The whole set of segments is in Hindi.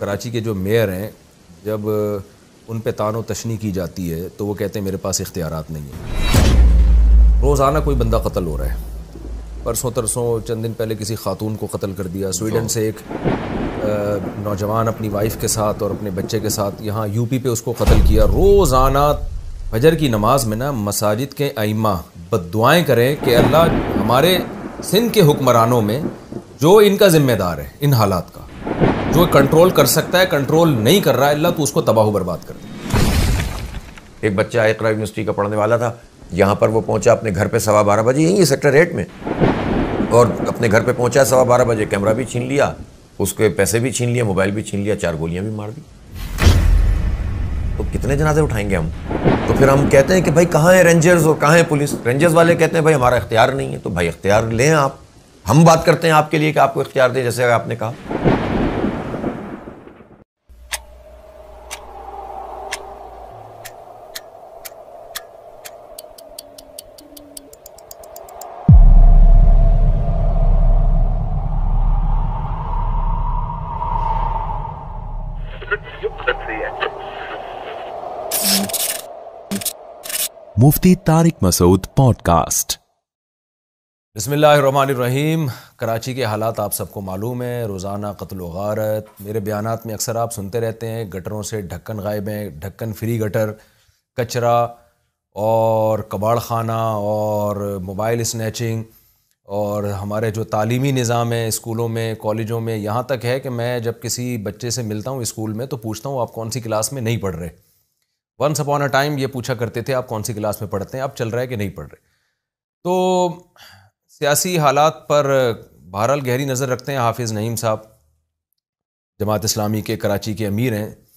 कराची के जो मेयर हैं जब उन पे तानो तशनी की जाती है तो वो कहते हैं मेरे पास इख्तियार नहीं है। रोज़ाना कोई बंदा कत्ल हो रहा है। परसों तरसों चंद दिन पहले किसी खातून को कत्ल कर दिया। स्वीडन से एक नौजवान अपनी वाइफ के साथ और अपने बच्चे के साथ यहाँ यूपी पे उसको कत्ल किया। रोज़ाना फजर की नमाज़ में ना मसाजिद के आइमा बदुआएँ करें कि अल्लाह हमारे सिंध के हुक्मरानों में जो इनका ज़िम्मेदार है इन हालात का जो कंट्रोल कर सकता है कंट्रोल नहीं कर रहा है, अल्लाह तो उसको तबाह बर्बाद कर एक बच्चा इकरा यूनिवर्सिटी का पढ़ने वाला था, यहाँ पर वो पहुँचा अपने घर पे सवा बारह बजे, यहीं सेक्टर एट में। और अपने घर पे पहुँचा, सवा बारह बजे कैमरा भी छीन लिया, उसके पैसे भी छीन लिए मोबाइल भी छीन लिया, चार गोलियाँ भी मार दी। तो कितने जनाजे उठाएँगे हम? तो फिर हम कहते हैं कि भाई, कहाँ है रेंजर्स और कहाँ है पुलिस? रेंजर्स वाले कहते हैं, भाई, हमारा इख्तियार नहीं है। तो भाई, इख्तियार लें आप। हम बात करते हैं आपके लिए कि आपको इख्तियार दें, जैसे आपने कहा। मुफ्ती तारिक मसूद पॉडकास्ट बसमीम कराची के हालात आप सबको मालूम है रोज़ाना कत्ल गारत मेरे बयान में अक्सर आप सुनते रहते हैं गटरों से ढक्कन गायब हैं ढक्कन फ्री गटर कचरा और कबाड़ खाना और मोबाइल स्नैचिंग और हमारे जो तालीमी निज़ाम है स्कूलों में कॉलेजों में यहाँ तक है कि मैं जब किसी बच्चे से मिलता हूँ स्कूल में तो पूछता हूँ आप कौन सी क्लास में नहीं पढ़ रहे वंस अपॉन अ टाइम ये पूछा करते थे, आप कौन सी क्लास में पढ़ते हैं? आप चल रहा है कि नहीं पढ़ रहे। तो सियासी हालात पर बहरहाल गहरी नज़र रखते हैं हाफिज़ नईम साहब। जमात इस्लामी के, कराची के अमीर हैं।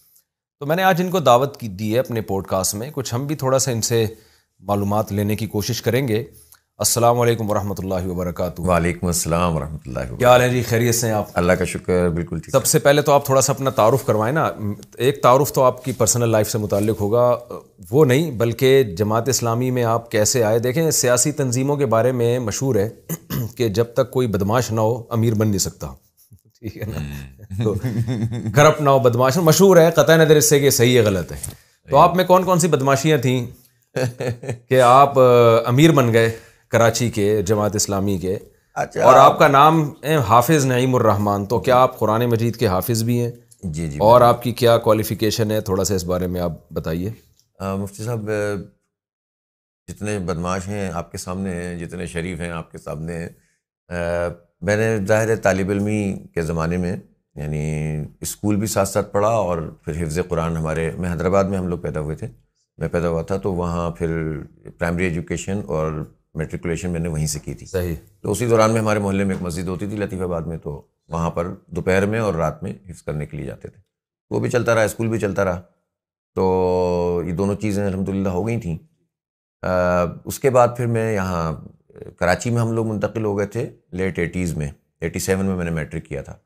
तो मैंने आज इनको दावत की दी है अपने पॉडकास्ट में। कुछ हम भी थोड़ा सा इनसे मालूम लेने की कोशिश करेंगे। अस्सलाम वालेकुम वरहमतुल्लाहि वबरकातुहू। वालेकुम अस्सलाम वरहमतुल्लाहि क्या हाल है जी? खैरियत से आप? अल्लाह का शुक्र बिल्कुल ठीक। सबसे पहले तो आप थोड़ा सा अपना तारुफ करवाएँ ना। एक तारुफ तो आपकी पर्सनल लाइफ से मुतालिक होगा। वो नहीं बल्कि जमात इस्लामी में आप कैसे आए? देखें सियासी तंजीमों के बारे में मशहूर है कि जब तक कोई बदमाश ना हो अमीर बन नहीं सकता। ठीक है ना? हम्म। तो करप्ट ना हो बदमाश। मशहूर है कतः नज़र इससे कि सही है गलत है। तो आप में कौन कौन सी बदमाशियाँ थी कि आप अमीर बन गए? कराची के जमात इस्लामी के। अच्छा। और आपका नाम है हाफिज़ नईमान तो क्या आप कुरान मजीद के हाफिज़ भी हैं? जी जी और आपकी क्या क्वालिफ़िकेशन है? थोड़ा सा इस बारे में आप बताइए। मुफ्ती साहब जितने बदमाश हैं आपके सामने हैं जितने शरीफ हैं आपके सामने हैं। मैंने ज़ाहिर तालब इलमी के ज़माने में यानी स्कूल भी साथ साथ पढ़ा और फिर हिफ्ज़ कुरान हमारे मैं हैदराबाद में हम लोग पैदा हुए थे। मैं पैदा हुआ था तो वहाँ फिर प्राइमरी एजुकेशन और मेट्रिकुलेशन मैंने वहीं से की थी। सही। तो उसी दौरान में हमारे मोहल्ले में एक मस्जिद होती थी लतीफ़ाबाद में तो वहाँ पर दोपहर में और रात में हिफ्स करने के लिए जाते थे। वो भी चलता रहा स्कूल भी चलता रहा। तो ये दोनों चीज़ें अलहमदिल्ला हो गई थी। आ, उसके बाद फिर मैं यहाँ कराची में हम लोग मुंतकिल हो गए थे लेट एटीज़ में एटी सेवन में मैंने मैट्रिक किया था।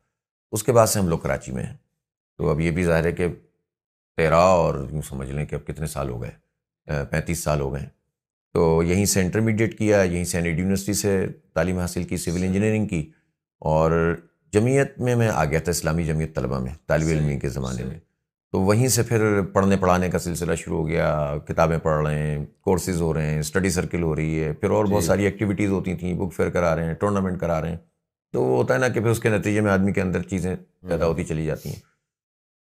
उसके बाद से हम लोग कराची में हैं। तो अब ये भी ज़ाहिर है कि तेरह और यूँ समझ लें कि अब कितने साल हो गए पैंतीस साल हो गए तो यहीं से इंटरमीडिएट किया यहीं से एन यूनिवर्सिटी से तालीम हासिल की सिविल इंजीनियरिंग की और जमीयत में मैं आ गया था इस्लामी जमीयत तलबा में तालब इलमी के ज़माने में। तो वहीं से फिर पढ़ने पढ़ाने का सिलसिला शुरू हो गया किताबें पढ़ रहे हैं कोर्सेज हो रहे हैं स्टडी सर्किल हो रही है फिर और बहुत सारी एक्टिविटीज़ होती थी बुक फेयर करा रहे हैं टूर्नामेंट करा रहे हैं। तो वो होता है ना कि फिर उसके नतीजे में आदमी के अंदर चीज़ें पैदा हम्म। होती चली जाती हैं।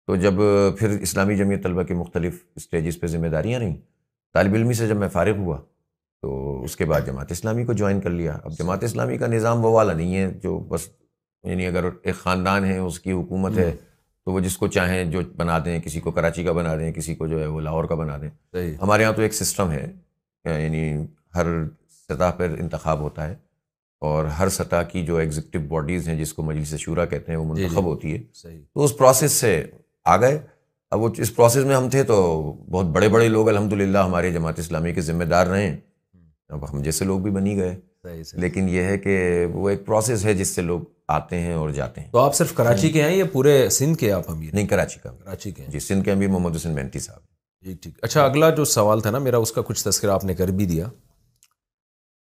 तो जब फिर इस्लामी जमीयत तलबा की मुख्तलिफ़ स्टेजेस पर जिम्मेदारियाँ रहीं तालब इलमी से जब मैं फ़ारग हुआ तो उसके बाद जमात इस्लामी को ज्वाइन कर लिया। अब जमात इस्लामी का निज़ाम वो वाला नहीं है जो बस यानी अगर एक ख़ानदान है उसकी हुकूमत है तो वो जिसको चाहें जो बना दें किसी को कराची का बना दें किसी को जो है वो लाहौर का बना दें। हमारे यहाँ तो एक सिस्टम है यानी हर सतह पर इंतखब होता है और हर सतह की जो एग्जीक्यूटिव बॉडीज़ हैं जिसको मजलिस शूरा कहते हैं वो मंतखब होती है। तो उस प्रोसेस से आ गए। अब वो इस प्रोसेस में हम थे तो बहुत बड़े बड़े लोग अलहमदिल्ला हमारे जमात इस्लामी के ज़िम्मेदार रहे। अब हम जैसे लोग भी बनी गए। लेकिन यह है कि वो एक प्रोसेस है जिससे लोग आते हैं और जाते हैं। तो आप सिर्फ़ कराची के हैं या पूरे सिंध के आप अमीर नहीं कराची का। कराची के जी सिंध के अमीर मोहम्मद हुसैन मेहनती साहब। ठीक ठीक। अच्छा अगला जो सवाल था ना मेरा उसका कुछ तस्करा आपने कर भी दिया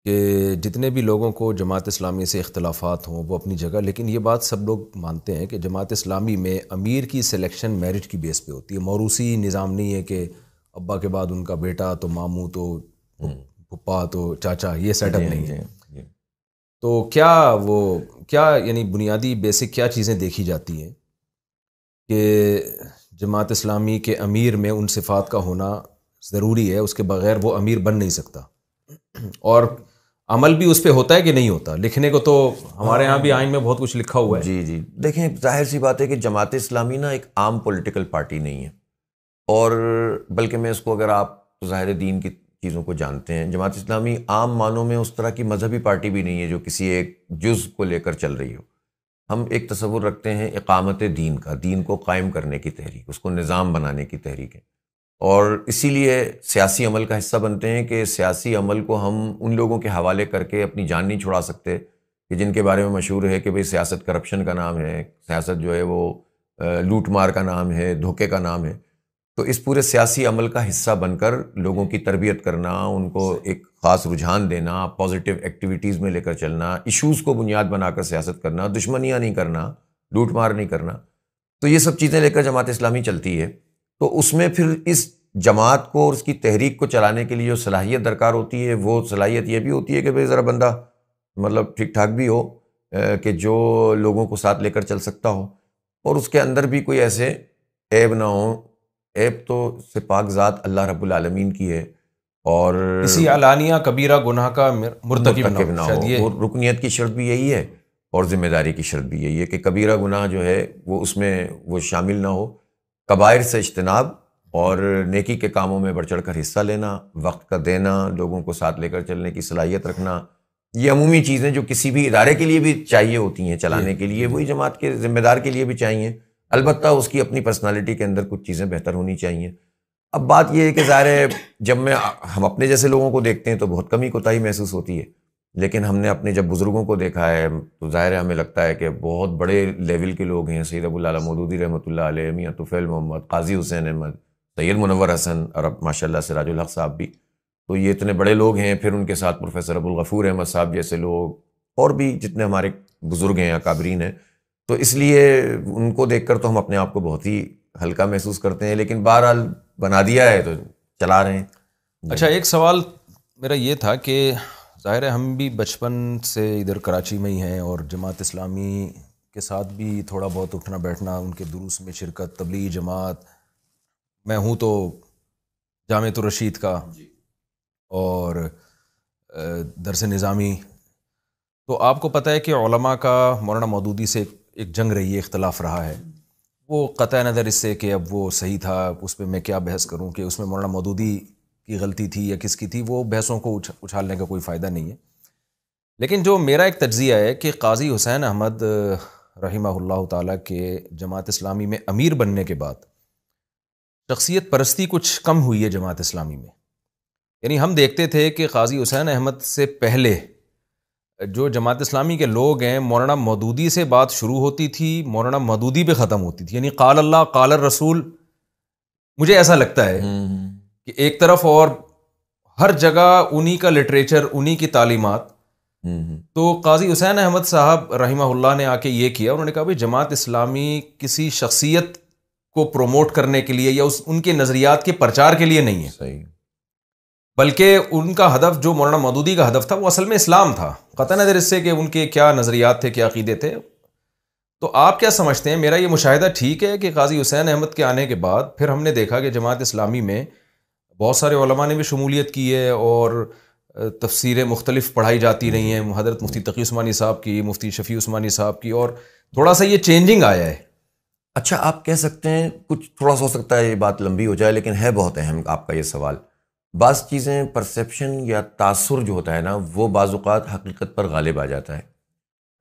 कि जितने भी लोगों को जमात इस्लामी से इख्तलाफात हों वो अपनी जगह लेकिन ये बात सब लोग मानते हैं कि जमात इस्लामी में अमीर की सिलेक्शन मेरिट की बेस पे होती है। मौरूसी निज़ाम नहीं है कि अब्बा के बाद उनका बेटा तो मामू तो पप्पा तो चाचा ये सेटअप नहीं है। तो क्या वो क्या यानी बुनियादी बेसिक क्या चीज़ें देखी जाती हैं कि जमात इस्लामी के अमीर में उन सिफ़ात का होना ज़रूरी है उसके बगैर वो अमीर बन नहीं सकता? और अमल भी उस पर होता है कि नहीं होता? लिखने को तो हमारे यहाँ भी आइन में बहुत कुछ लिखा हुआ है। जी जी। देखें ज़ाहिर सी बात है कि जमात इस्लामी ना एक आम पॉलिटिकल पार्टी नहीं है। और बल्कि मैं इसको अगर आप ज़ाहिर दीन की चीज़ों को जानते हैं। जमात इस्लामी आम मानों में उस तरह की मजहबी पार्टी भी नहीं है जो किसी एक जुज़ को लेकर चल रही हो। हम एक तस्वुर रखते हैं इकामत दीन का, दीन को कायम करने की तहरीक, उसको निज़ाम बनाने की तहरीक है। और इसीलिए सियासी अमल का हिस्सा बनते हैं कि सियासी अमल को हम उन लोगों के हवाले करके अपनी जान नहीं छुड़ा सकते कि जिनके बारे में मशहूर है कि भाई सियासत करप्शन का नाम है, सियासत जो है वो लूट मार का नाम है, धोखे का नाम है। तो इस पूरे सियासी अमल का हिस्सा बनकर लोगों की तरबियत करना, उनको एक ख़ास रुझान देना पॉजिटिव एक्टिविटीज़ में लेकर चलना इश्यूज़ को बुनियाद बनाकर सियासत करना, दुश्मनियाँ नहीं करना लूट मार नहीं करना तो ये सब चीज़ें लेकर जमात इस्लामी चलती है। तो उसमें फिर इस जमात को और उसकी तहरीक को चलाने के लिए जो सलाहियत दरकार होती है, वो सलाहियत ये भी होती है कि भाई ज़रा बंदा मतलब ठीक ठाक भी हो कि जो लोगों को साथ लेकर चल सकता हो, और उसके अंदर भी कोई ऐसे ऐब ना हो ऐब तो से पाक ज़ात अल्लाह रब्बुल आलमीन की है और इसी अलानिया कबीरा गुनाह का मुर्तकिब ना हो रुकनीत की शर्त भी यही है और ज़िम्मेदारी की शर्त भी यही है कि कबीरा गुनाह जो है वो उसमें वो शामिल ना हो। कबायर से इज्तनाब और नेकी के कामों में बढ़ चढ़ कर हिस्सा लेना वक्त का देना लोगों को साथ लेकर चलने की सलाहियत रखना ये अमूमी चीज़ें जो किसी भी इदारे के लिए भी चाहिए होती हैं चलाने के लिए वही जमात के ज़िम्मेदार के लिए भी चाहिए। अलबत् उसकी अपनी पर्सनालिटी के अंदर कुछ चीज़ें बेहतर होनी चाहिए। अब बात यह है कि ज़ाहिर जब मैं, हम अपने जैसे लोगों को देखते हैं तो बहुत कमी कोताही महसूस होती है। लेकिन हमने अपने जब बुज़ुर्गों को देखा है तो ज़ाहिर है हमें लगता है कि बहुत बड़े लेवल के लोग हैं सैद अबुल्ला मदूदी रहमत मियाँ तुफ़ैल मोहम्मद, काजी हुसैन अहमद सैद मुनवर हसन, और अब माशा सिराजुल हक साहब भी। तो ये इतने बड़े लोग हैं, फिर उनके साथ प्रोफेसर अबुलगफ़ूर अहमद साहब जैसे लोग, और भी जितने हमारे बुज़ुर्ग हैं अकाबरीन हैं तो इसलिए उनको देख कर तो हम अपने आप को बहुत ही हल्का महसूस करते हैं लेकिन बहरहाल बना दिया है तो चला रहे हैं। अच्छा एक सवाल मेरा ये था कि ज़ाहिर है हम भी बचपन से इधर कराची में ही हैं और जमात इस्लामी के साथ भी थोड़ा बहुत उठना बैठना उनके दुरुस में शिरकत तबली जमात मैं हूँ तो जाम तो रशीद का और दरस निज़ामी तो आपको पता है कि का मौलाना मौदूदी से एक जंग रही है इख्तलाफ रहा है। वो क़त नज़र इससे कि अब वो सही था उस पर मैं क्या बहस करूँ कि उसमें मौलाना मदूदी की गलती थी या किसकी थी वो बहसों को उछ, उछालने का कोई फ़ायदा नहीं है। लेकिन जो मेरा एक तजिया है कि काजी हुसैन अहमद रहीमल्ला ताली के जमात इस्लामी में अमीर बनने के बाद शख्सियत परस्ती कुछ कम हुई है जमात इस्लामी में। यानी हम देखते थे कि काजी हुसैन अहमद से पहले जो जमात इस्लामी के लोग हैं मौलाना मदूदी से बात शुरू होती थी मौलाना मदूदी पे ख़त्म होती थी। यानी काल अल्लाह काल रसूल मुझे ऐसा लगता है हम्म, हम्म। कि एक तरफ़ और हर जगह उन्हीं का लिटरेचर उन्हीं की तालीमत। तो काजी हुसैन अहमद साहब रहीमहुल्लाह ने आके ये किया उन्होंने कहा भाई जमात इस्लामी किसी शख्सियत को प्रोमोट करने के लिए या उस उनके नज़रियात के प्रचार के लिए नहीं है। सही। बल्कि उनका हदफ, जो मौलाना मदूदी का हदफ था, वो असल में इस्लाम था। क़त नज़र इससे कि उनके क्या नज़रियात थे, क्या अकीदे थे। तो आप क्या समझते हैं? मेरा ये मुशाहिदा ठीक है कि काजी हुसैन अहमद के आने के बाद फिर हमने देखा कि जमात इस्लामी में बहुत सारे ने भी शमूलियत की है और तफसीरें मुख्तलिफ़ पढ़ाई जाती रही हैं। हज़रत मुफ्ती तकी उस्मानी साहब की, मुफ्ती शफ़ी उस्मानी साहब की और थोड़ा सा ये चेंजिंग आया है। अच्छा आप कह सकते हैं, कुछ थोड़ा सा हो सकता है ये बात लंबी हो जाए, लेकिन है बहुत अहम आपका ये सवाल। बाज़ चीज़ें परसेप्शन या तासुर जो होता है ना, वो बाज़ात हकीकत पर गालिब आ जाता है।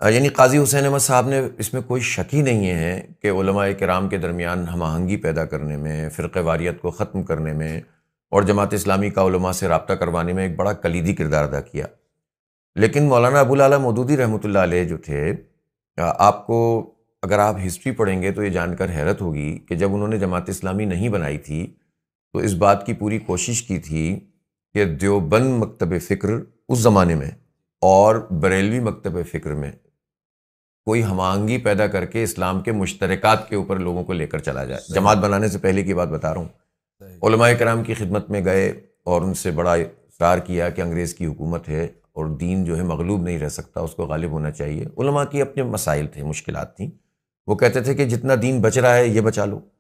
यानी काजी हुसैन अहमद साहब ने इसमें कोई शक ही नहीं है कि कराम के दरमियान हम आहंगी पैदा करने में, फ़िरक़ वारियत को ख़त्म करने में और जमात इस्लामी का से रबता करवाने में एक बड़ा कलीदी किरदार अदा किया। लेकिन मौलाना अबुल आला मदूदी रहमत जो थे आपको अगर आप हिस्ट्री पढ़ेंगे तो ये जानकर हैरत होगी कि जब उन्होंने जमात इस्लामी नहीं बनाई थी तो इस बात की पूरी कोशिश की थी कि देवबंद मकतब फ़िक्र उस ज़माने में और बरेलवी मकतब फ़िक्र में कोई हमांगी पैदा करके इस्लाम के मुश्तरकात के ऊपर लोगों को लेकर चला जाए। जमात बनाने से पहले की बात बता रहा हूँ। कराम की खिदमत में गए और उनसे बड़ा इसरार किया कि अंग्रेज़ की हुकूमत है और दीन जो है मगलूब नहीं रह सकता उसको गालिब होना चाहिए। की अपने मसाइल थे मुश्किल थी। वो कहते थे कि जितना दीन बच रहा है ये बचा लो।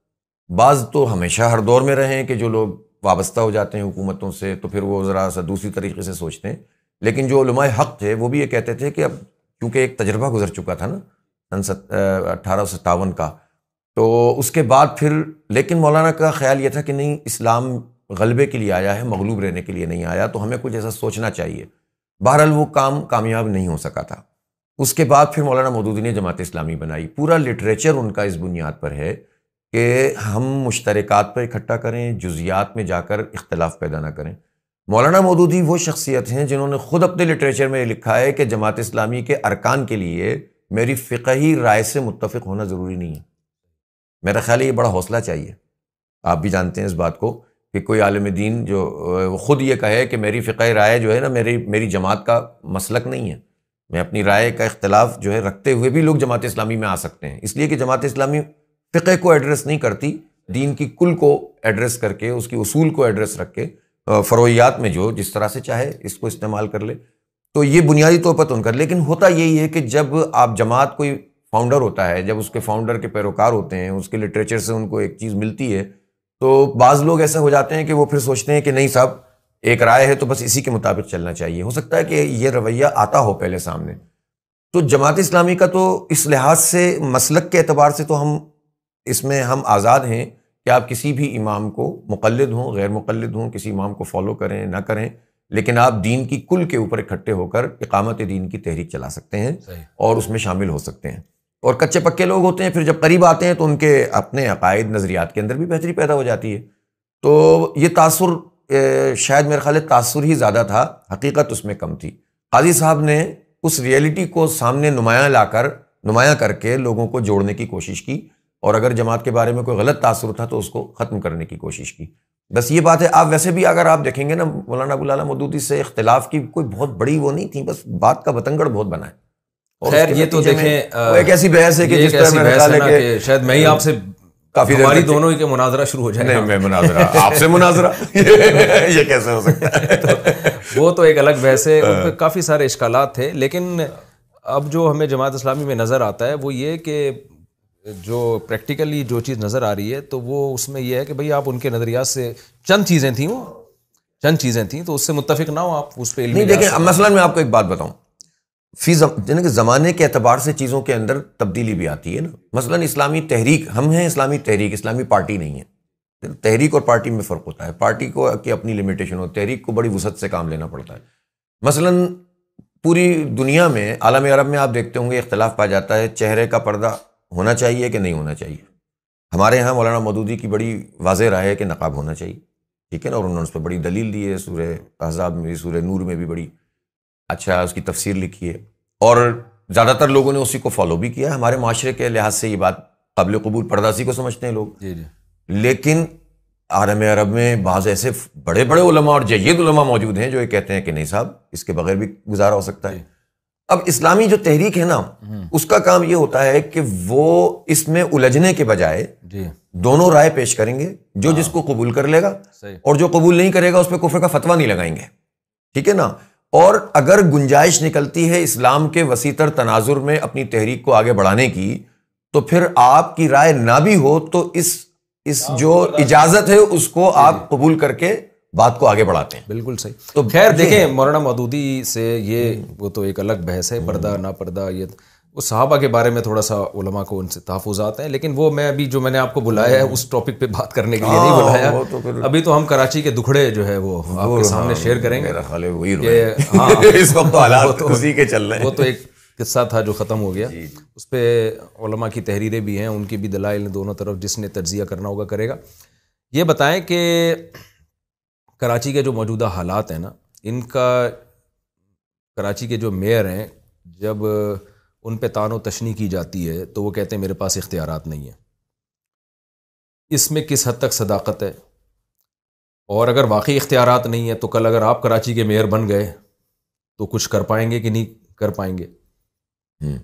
बाज़ तो हमेशा हर दौर में रहे हैं कि जो लोग वाबस्ता हो जाते हैं हुकूमतों से तो फिर वो ज़रा सा दूसरी तरीके से सोचते हैं। लेकिन जो हक़ थे, वो भी ये कहते थे कि अब क्योंकि एक तजर्बा गुजर चुका था ना, सन अठारह सत्तावन का तो उसके बाद फिर, लेकिन मौलाना का ख्याल ये था कि नहीं, इस्लाम गलबे के लिए आया है, मगलूब रहने के लिए नहीं आया तो हमें कुछ ऐसा सोचना चाहिए। बहरहाल वो काम कामयाब नहीं हो सका था। उसके बाद फिर मौलाना मदूदी ने जमात इस्लामी बनाई। पूरा लिटरेचर उनका इस बुनियाद पर है कि हम मुश्तरकात पर इकट्ठा करें, जुजियात में जाकर इख्तलाफ पैदा ना करें। मौलाना मदूदी वो शख्सियत हैं जिन्होंने ख़ुद अपने लिटरेचर में लिखा है कि जमात इस्लामी के अरकान के लिए मेरी फ़िकही राय से मुतफ़ होना ज़रूरी नहीं है। मेरा ख्याल है ये बड़ा हौसला चाहिए। आप भी जानते हैं इस बात को कि कोई आलम दीन जो ख़ुद ये कहे कि मेरी फ़िक राय जो है ना, मेरी मेरी जमात का मसलक नहीं है। मैं अपनी राय का इख्तलाफ जो है रखते हुए भी लोग जमात इस्लामी में आ सकते हैं। इसलिए कि जमात इस्लामी फ़िक को एड्रेस नहीं करती, दीन की कुल को एड्रेस करके, उसकी उसूल को एड्रेस रख के फ़रोयात में जो जिस तरह से चाहे इसको इस्तेमाल कर ले। तो ये बुनियादी तौर पर तो उनका, लेकिन होता यही है कि जब आप जमात कोई फाउंडर होता है, जब उसके फाउंडर के पैरोकार होते हैं, उसके लिटरेचर से उनको एक चीज़ मिलती है तो बाज़ लोग ऐसे हो जाते हैं कि वो फिर सोचते हैं कि नहीं साहब, एक राय है तो बस इसी के मुताबिक चलना चाहिए। हो सकता है कि ये रवैया आता हो पहले सामने। तो जमात इस्लामी का तो इस लिहाज से, मसलक के अतबार से तो हम इसमें हम आज़ाद हैं। कि आप किसी भी इमाम को मुकलद हों गैर मुकलद हों किसी इमाम को फॉलो करें ना करें लेकिन आप दीन की कुल के ऊपर इकट्ठे होकर इकामत दीन की तहरीक चला सकते हैं और उसमें शामिल हो सकते हैं। और कच्चे पक्के लोग होते हैं फिर जब करीब आते हैं तो उनके अपने अकायद नज़रियात के अंदर भी बेहतरी पैदा हो जाती है। तो ये तासर शायद मेरे ख्याल तासर ही ज़्यादा था हकीकत उसमें कम थी। काजी साहब ने उस रियलिटी को सामने नुमाया लाकर नुमाया करके लोगों को जोड़ने की कोशिश की। और अगर जमात के बारे में कोई गलत तासर था तो उसको ख़त्म करने की कोशिश की। बस ये बात है आप वैसे भी अगर आप देखेंगे ना मौलाना अबुल मदूदी से इख्तलाफ की कोई बहुत बड़ी वो नहीं थी बस बात का बतंगड़ बहुत बना है। खैर ये तो देखें एक ऐसी बहस है कि जिस तरह शायद मैं ही आपसे काफ़ी हमारी दोनों ही के मुनाजरा शुरू हो जाए नहीं मैं मुनाजरा आपसे मुनाजरा। ये कैसे हो सकता है? तो वो तो एक अलग बहस है हाँ। काफ़ी सारे इश्काल थे लेकिन अब जो हमें जमात इस्लामी में नज़र आता है वो ये कि जो प्रैक्टिकली जो चीज़ नज़र आ रही है तो वो उसमें यह है कि भाई आप उनके नज़रियात से चंद चीज़ें थी वो चंद चीज़ें थी तो उससे मुतफिक ना हो आप उस पर नहीं देखिए मसला मैं आपको एक बात बताऊँ। फ़ी यानी कि ज़माने के अतबार से चीज़ों के अंदर तब्दीली भी आती है ना। मसला इस्लामी तहरीक हम हैं इस्लामी तहरीक इस्लामी पार्टी नहीं है। तहरीक और पार्टी में फ़र्क होता है। पार्टी को की अपनी लिमिटेशन हो तहरीक को बड़ी वसत से काम लेना पड़ता है। मसलन पूरी दुनिया में आलम अरब में आप देखते होंगे इख्तलाफ पाया जाता है चेहरे का पर्दा होना चाहिए कि नहीं होना चाहिए? हमारे यहाँ मौलाना मदूदी की बड़ी वाज राय है कि नकाब होना चाहिए। ठीक है ना? और उन्होंने उस पर बड़ी दलील दी है सूर्य अहजाब में भी सूर्य नूर में भी बड़ी अच्छा उसकी तफसीर लिखी है। और ज़्यादातर लोगों ने उसी को फॉलो भी किया हमारे माशरे के लिहाज से ये बात कबल कबूल पर्दासी को समझते हैं लोग। जी जी। लेकिन आलम अरब में बाज़ ऐसे बड़े बड़े उलमा और जयद उलमा मौजूद हैं जो ये कहते हैं कि नहीं साहब इसके बगैर भी गुजारा हो सकता है। अब इस्लामी जो तहरीक है ना। उसका काम ये होता है कि वो इसमें उलझने के बजाय दोनों राय पेश करेंगे जो हाँ। जिसको कबूल कर लेगा और जो कबूल नहीं करेगा उस पर कुफर का फतवा नहीं लगाएँगे। ठीक है ना? और अगर गुंजाइश निकलती है इस्लाम के वसीतर तनाजुर में अपनी तहरीक को आगे बढ़ाने की तो फिर आपकी राय ना भी हो तो इस इस जो इजाज़त है उसको आप कबूल करके बात को आगे बढ़ाते हैं। बिल्कुल सही। तो खैर देखें मौलाना मदूदी से ये वो तो एक अलग बहस है पर्दा ना पर्दा ये उस सहाबा के बारे में थोड़ा सा उलमा को उनसे तहफात हैं लेकिन वो मैं अभी जो मैंने आपको बुलाया है उस टॉपिक पे बात करने के लिए नहीं हाँ, बुलाया। तो अभी तो हम कराची के दुखड़े जो है वो आपके सामने हाँ, शेयर करेंगे हाँ, इस वक्त तो हालात तो उसी के चल रहे हैं। वो तो एक किस्सा था जो ख़त्म हो गया। उस पर उलमा की तहरीरें भी हैं उनकी भी दलाइल दोनों तरफ़ जिसने तजिया करना होगा करेगा। ये बताएँ कि कराची के जो मौजूदा हालात हैं ना, इनका कराची के जो मेयर हैं, जब उन पर तानो तशनी की जाती है तो वो कहते हैं, मेरे पास इख्तियार नहीं है। इसमें किस हद तक सदाकत है? और अगर वाकई इख्तियार नहीं है तो कल अगर आप कराची के मेयर बन गए तो कुछ कर पाएँगे कि नहीं कर पाएँगे? हम्म।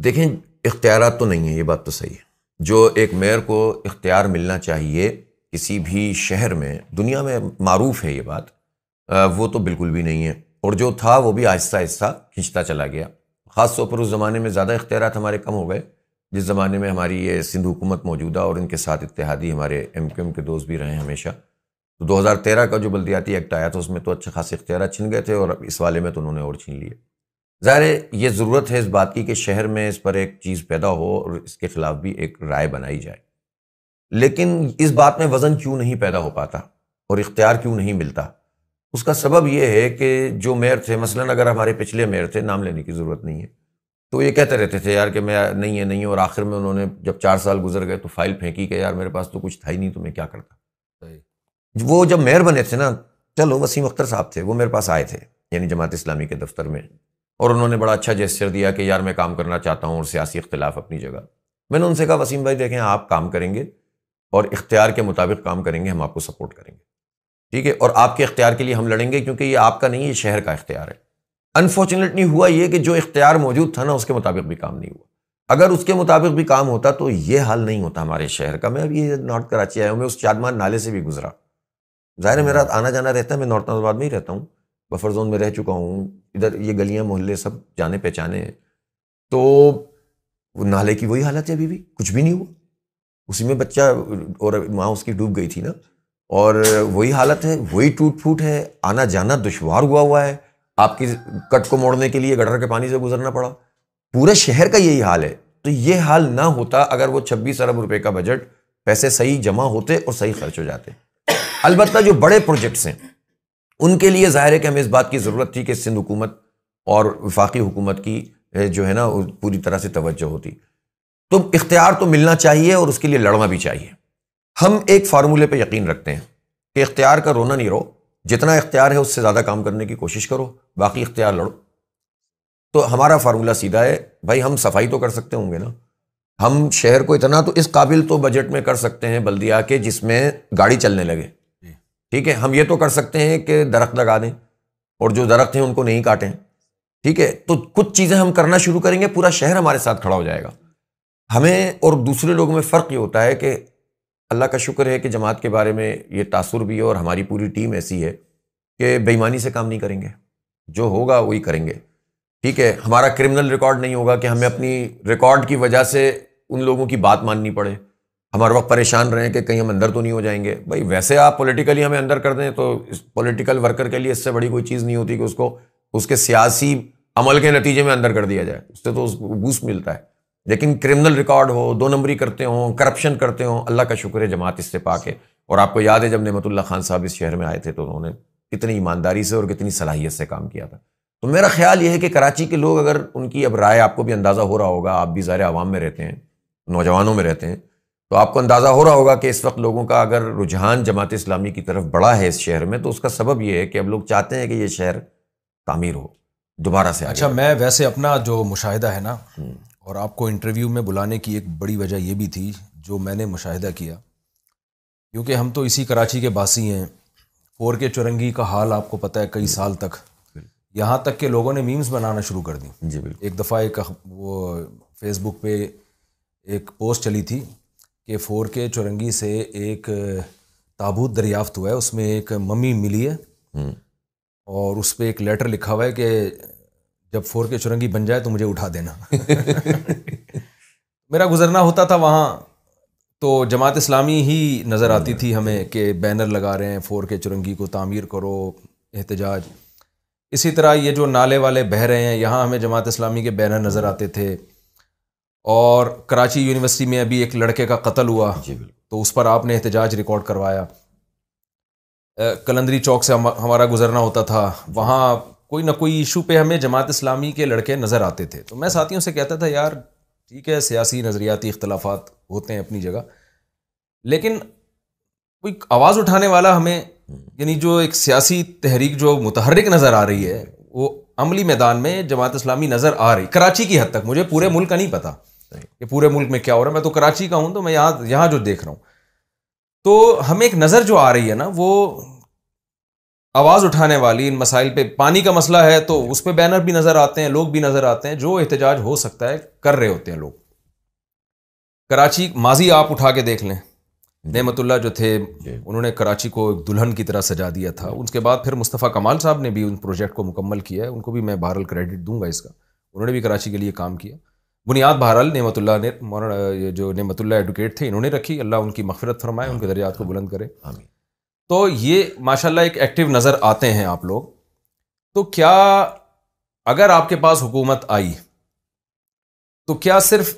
देखें इख्तियार तो नहीं है, ये बात तो सही है। जो एक मेयर को इख्तियार मिलना चाहिए किसी भी शहर में, दुनिया में मरूफ है ये बात वो तो बिल्कुल भी नहीं है। और जो था, वो भी आहिस्ता आहिस्ता खिंचता चला गया। ख़ास तौर पर उस ज़माने में ज़्यादा इख्तियार हमारे कम हो गए, जिस ज़माने में हमारी ये सिंध हुकूमत मौजूदा और इनके साथ इतिहादी हमारे एम क्यू एम के दोस्त भी रहे हमेशा। तो 2013 का जो बल्दियाती एक्ट आया था, उसमें तो अच्छे खासे इख्तियार छिन गए थे और इस वाले में तो उन्होंने और छीन लिए। ज़ाहिर ये ज़रूरत है इस बात की कि शहर में इस पर एक चीज़ पैदा हो और इसके ख़िलाफ़ भी एक राय बनाई जाए। लेकिन इस बात में वज़न क्यों नहीं पैदा हो पाता और इख्तियार क्यों नहीं मिलता? उसका सबब यह है कि जो मेयर थे मसलन अगर हमारे पिछले मेयर थे नाम लेने की ज़रूरत नहीं है। तो ये कहते रहते थे यार कि मैं नहीं है नहीं है और आखिर में उन्होंने जब चार साल गुजर गए तो फ़ाइल फेंकी कि यार मेरे पास तो कुछ था ही नहीं तो मैं क्या करता? वो जब मेयर बने थे ना चलो वसीम अख्तर साहब थे वो मेरे पास आए थे यानी जमात इस्लामी के दफ्तर में। और उन्होंने बड़ा अच्छा जेस्चर दिया कि यार मैं काम करना चाहता हूँ और सियासी इख्तलाफ अपनी जगह। मैंने उनसे कहा वसीम भाई देखें आप काम करेंगे और इख्तियार के मुताबिक काम करेंगे हम आपको सपोर्ट करेंगे। ठीक है? और आपके इख्तियार के लिए हम लड़ेंगे क्योंकि ये आपका नहीं ये शहर का इख्तियार है। अनफॉर्चुनेटली हुआ ये कि जो इख्तियार मौजूद था ना उसके मुताबिक भी काम नहीं हुआ। अगर उसके मुताबिक भी काम होता तो ये हाल नहीं होता हमारे शहर का। मैं अभी नॉर्थ कराची आया हूँ मैं उस चादमान नाले से भी गुजरा। ज़ाहिर है मेरा आना जाना रहता है मैं नॉर्थ नाजाबाद में ही रहता हूँ बफर जोन में रह चुका हूँ इधर ये गलियाँ मोहल्ले सब जाने पहचाने तो वो नाले की वही हालत है अभी भी कुछ भी नहीं हुआ। उसी में बच्चा और माँ उसकी डूब गई थी ना। और वही हालत है, वही टूट फूट है आना जाना दुशवार हुआ हुआ है। आपकी कट को मोड़ने के लिए गटर के पानी से गुजरना पड़ा। पूरे शहर का यही हाल है। तो ये हाल ना होता अगर वो 26 अरब रुपए का बजट पैसे सही जमा होते और सही खर्च हो जाते। अलबत्ता जो बड़े प्रोजेक्ट्स हैं, उनके लिए ज़ाहिर है कि हमें इस बात की ज़रूरत थी कि सिंध हुकूमत और वफाकी हुकूमत की, जो है ना, पूरी तरह से तवज्जो होती। तो इख्तियार तो मिलना चाहिए और उसके लिए लड़ना भी चाहिए। हम एक फार्मूले पे यकीन रखते हैं कि इख्तियार का रोना नहीं रो जितना इख्तियार है उससे ज़्यादा काम करने की कोशिश करो बाकी इख्तियार लड़ो। तो हमारा फार्मूला सीधा है भाई हम सफ़ाई तो कर सकते होंगे ना। हम शहर को इतना तो इस काबिल तो बजट में कर सकते हैं बल्दिया के जिसमें गाड़ी चलने लगे। ठीक है हम ये तो कर सकते हैं कि दरख्त लगा दें और जो दरख्त हैं उनको नहीं काटें। ठीक है तो कुछ चीज़ें हम करना शुरू करेंगे पूरा शहर हमारे साथ खड़ा हो जाएगा। हमें और दूसरे लोगों में फ़र्क ये होता है कि अल्लाह का शुक्र है कि जमात के बारे में ये तासुर भी है और हमारी पूरी टीम ऐसी है कि बेईमानी से काम नहीं करेंगे। जो होगा वही करेंगे। ठीक है, हमारा क्रिमिनल रिकॉर्ड नहीं होगा कि हमें अपनी रिकॉर्ड की वजह से उन लोगों की बात माननी पड़े। हमारे वक्त परेशान रहें कि कहीं हम अंदर तो नहीं हो जाएँगे। भाई, वैसे आप पॉलिटिकली हमें अंदर कर दें तो पॉलिटिकल वर्कर के लिए इससे बड़ी कोई चीज़ नहीं होती कि उसको, उसके सियासी अमल के नतीजे में अंदर कर दिया जाए। उससे तो उसको बूस्ट मिलता है। लेकिन क्रिमिनल रिकॉर्ड हो दो नंबरी करते हों करप्शन करते हो अल्लाह का शुक्र है जमात इससे पाके और आपको याद है जब नमतुल्ला खान साहब इस शहर में आए थे तो उन्होंने कितनी ईमानदारी से और कितनी सलाहियत से काम किया था। तो मेरा ख्याल यह है कि कराची के लोग अगर उनकी अब राय आपको भी अंदाज़ा हो रहा होगा आप भी ज़ाहिर आवाम में रहते हैं नौजवानों में रहते हैं तो आपको अंदाज़ा हो रहा होगा कि इस वक्त लोगों का अगर रुझान जमात इस्लामी की तरफ़ बढ़ा है इस शहर में तो उसका सबब यह है कि अब लोग चाहते हैं कि ये शहर तामीर हो दोबारा से अच्छा मैं वैसे अपना जो मुशाहिदा है ना हम्म। और आपको इंटरव्यू में बुलाने की एक बड़ी वजह यह भी थी जो मैंने मुशाहिदा किया। क्योंकि हम तो इसी कराची के बासी हैं। फोर के चुरंगी का हाल आपको पता है कई साल तक। यहाँ तक के लोगों ने मीम्स बनाना शुरू कर दी। जी बिल्कुल। एक दफ़ा एक वो फेसबुक पे एक पोस्ट चली थी कि फोर के चुरंगी से एक ताबूत दरियाफ्त हुआ है उसमें एक मम्मी मिली है। हम्म। और उस पर एक लेटर लिखा हुआ है कि जब फोर के चुरंगी बन जाए तो मुझे उठा देना। मेरा गुजरना होता था वहाँ तो जमात इस्लामी ही नज़र आती थी हमें कि बैनर लगा रहे हैं फोर के चुरंगी को तामीर करो एहतजाज। इसी तरह ये जो नाले वाले बह रहे हैं यहाँ हमें जमात इस्लामी के बैनर नज़र आते थे। और कराची यूनिवर्सिटी में अभी एक लड़के का कत्ल हुआ तो उस पर आपने एहतजाज रिकॉर्ड करवाया। कलंदरी चौक से हमारा गुजरना होता था। वहाँ कोई ना कोई इशू पे हमें जमात इस्लामी के लड़के नज़र आते थे। तो मैं साथियों से कहता था, यार, ठीक है, सियासी नज़रियाती इख्तलाफात होते हैं अपनी जगह, लेकिन कोई आवाज़ उठाने वाला हमें, यानी जो एक सियासी तहरीक जो मुतहरक नज़र आ रही है, वो अमली मैदान में जमात इस्लामी नज़र आ रही, कराची की हद तक, मुझे पूरे मुल्क का नहीं पता कि पूरे मुल्क में क्या हो रहा है। मैं तो कराची का हूँ तो मैं यहाँ यहाँ जो देख रहा हूँ। तो हमें एक नज़र जो आ रही है ना, वो आवाज़ उठाने वाली इन मसाइल पे पानी का मसला है तो उस पर बैनर भी नज़र आते हैं लोग भी नज़र आते हैं जो एहतजाज हो सकता है कर रहे होते हैं लोग। कराची माजी आप उठा के देख लें। नेमतुल्ला जो थे उन्होंने कराची को एक दुल्हन की तरह सजा दिया था। उसके बाद फिर मुस्तफ़ा कमाल साहब ने भी उन प्रोजेक्ट को मुकम्मल किया है उनको भी मैं बहरल क्रेडिट दूँगा इसका। उन्होंने भी कराची के लिए काम किया। बुनियाद बहरहाल नेमतुल्ला ने जो नेमतुल्ला एडवोकेट थे इन्होंने रखी अल्लाह उनकी मफफरत फरमाए उनके दरियात को बुलंद करे। तो ये माशाल्लाह एक एक्टिव नज़र आते हैं आप लोग। तो क्या अगर आपके पास हुकूमत आई तो क्या सिर्फ़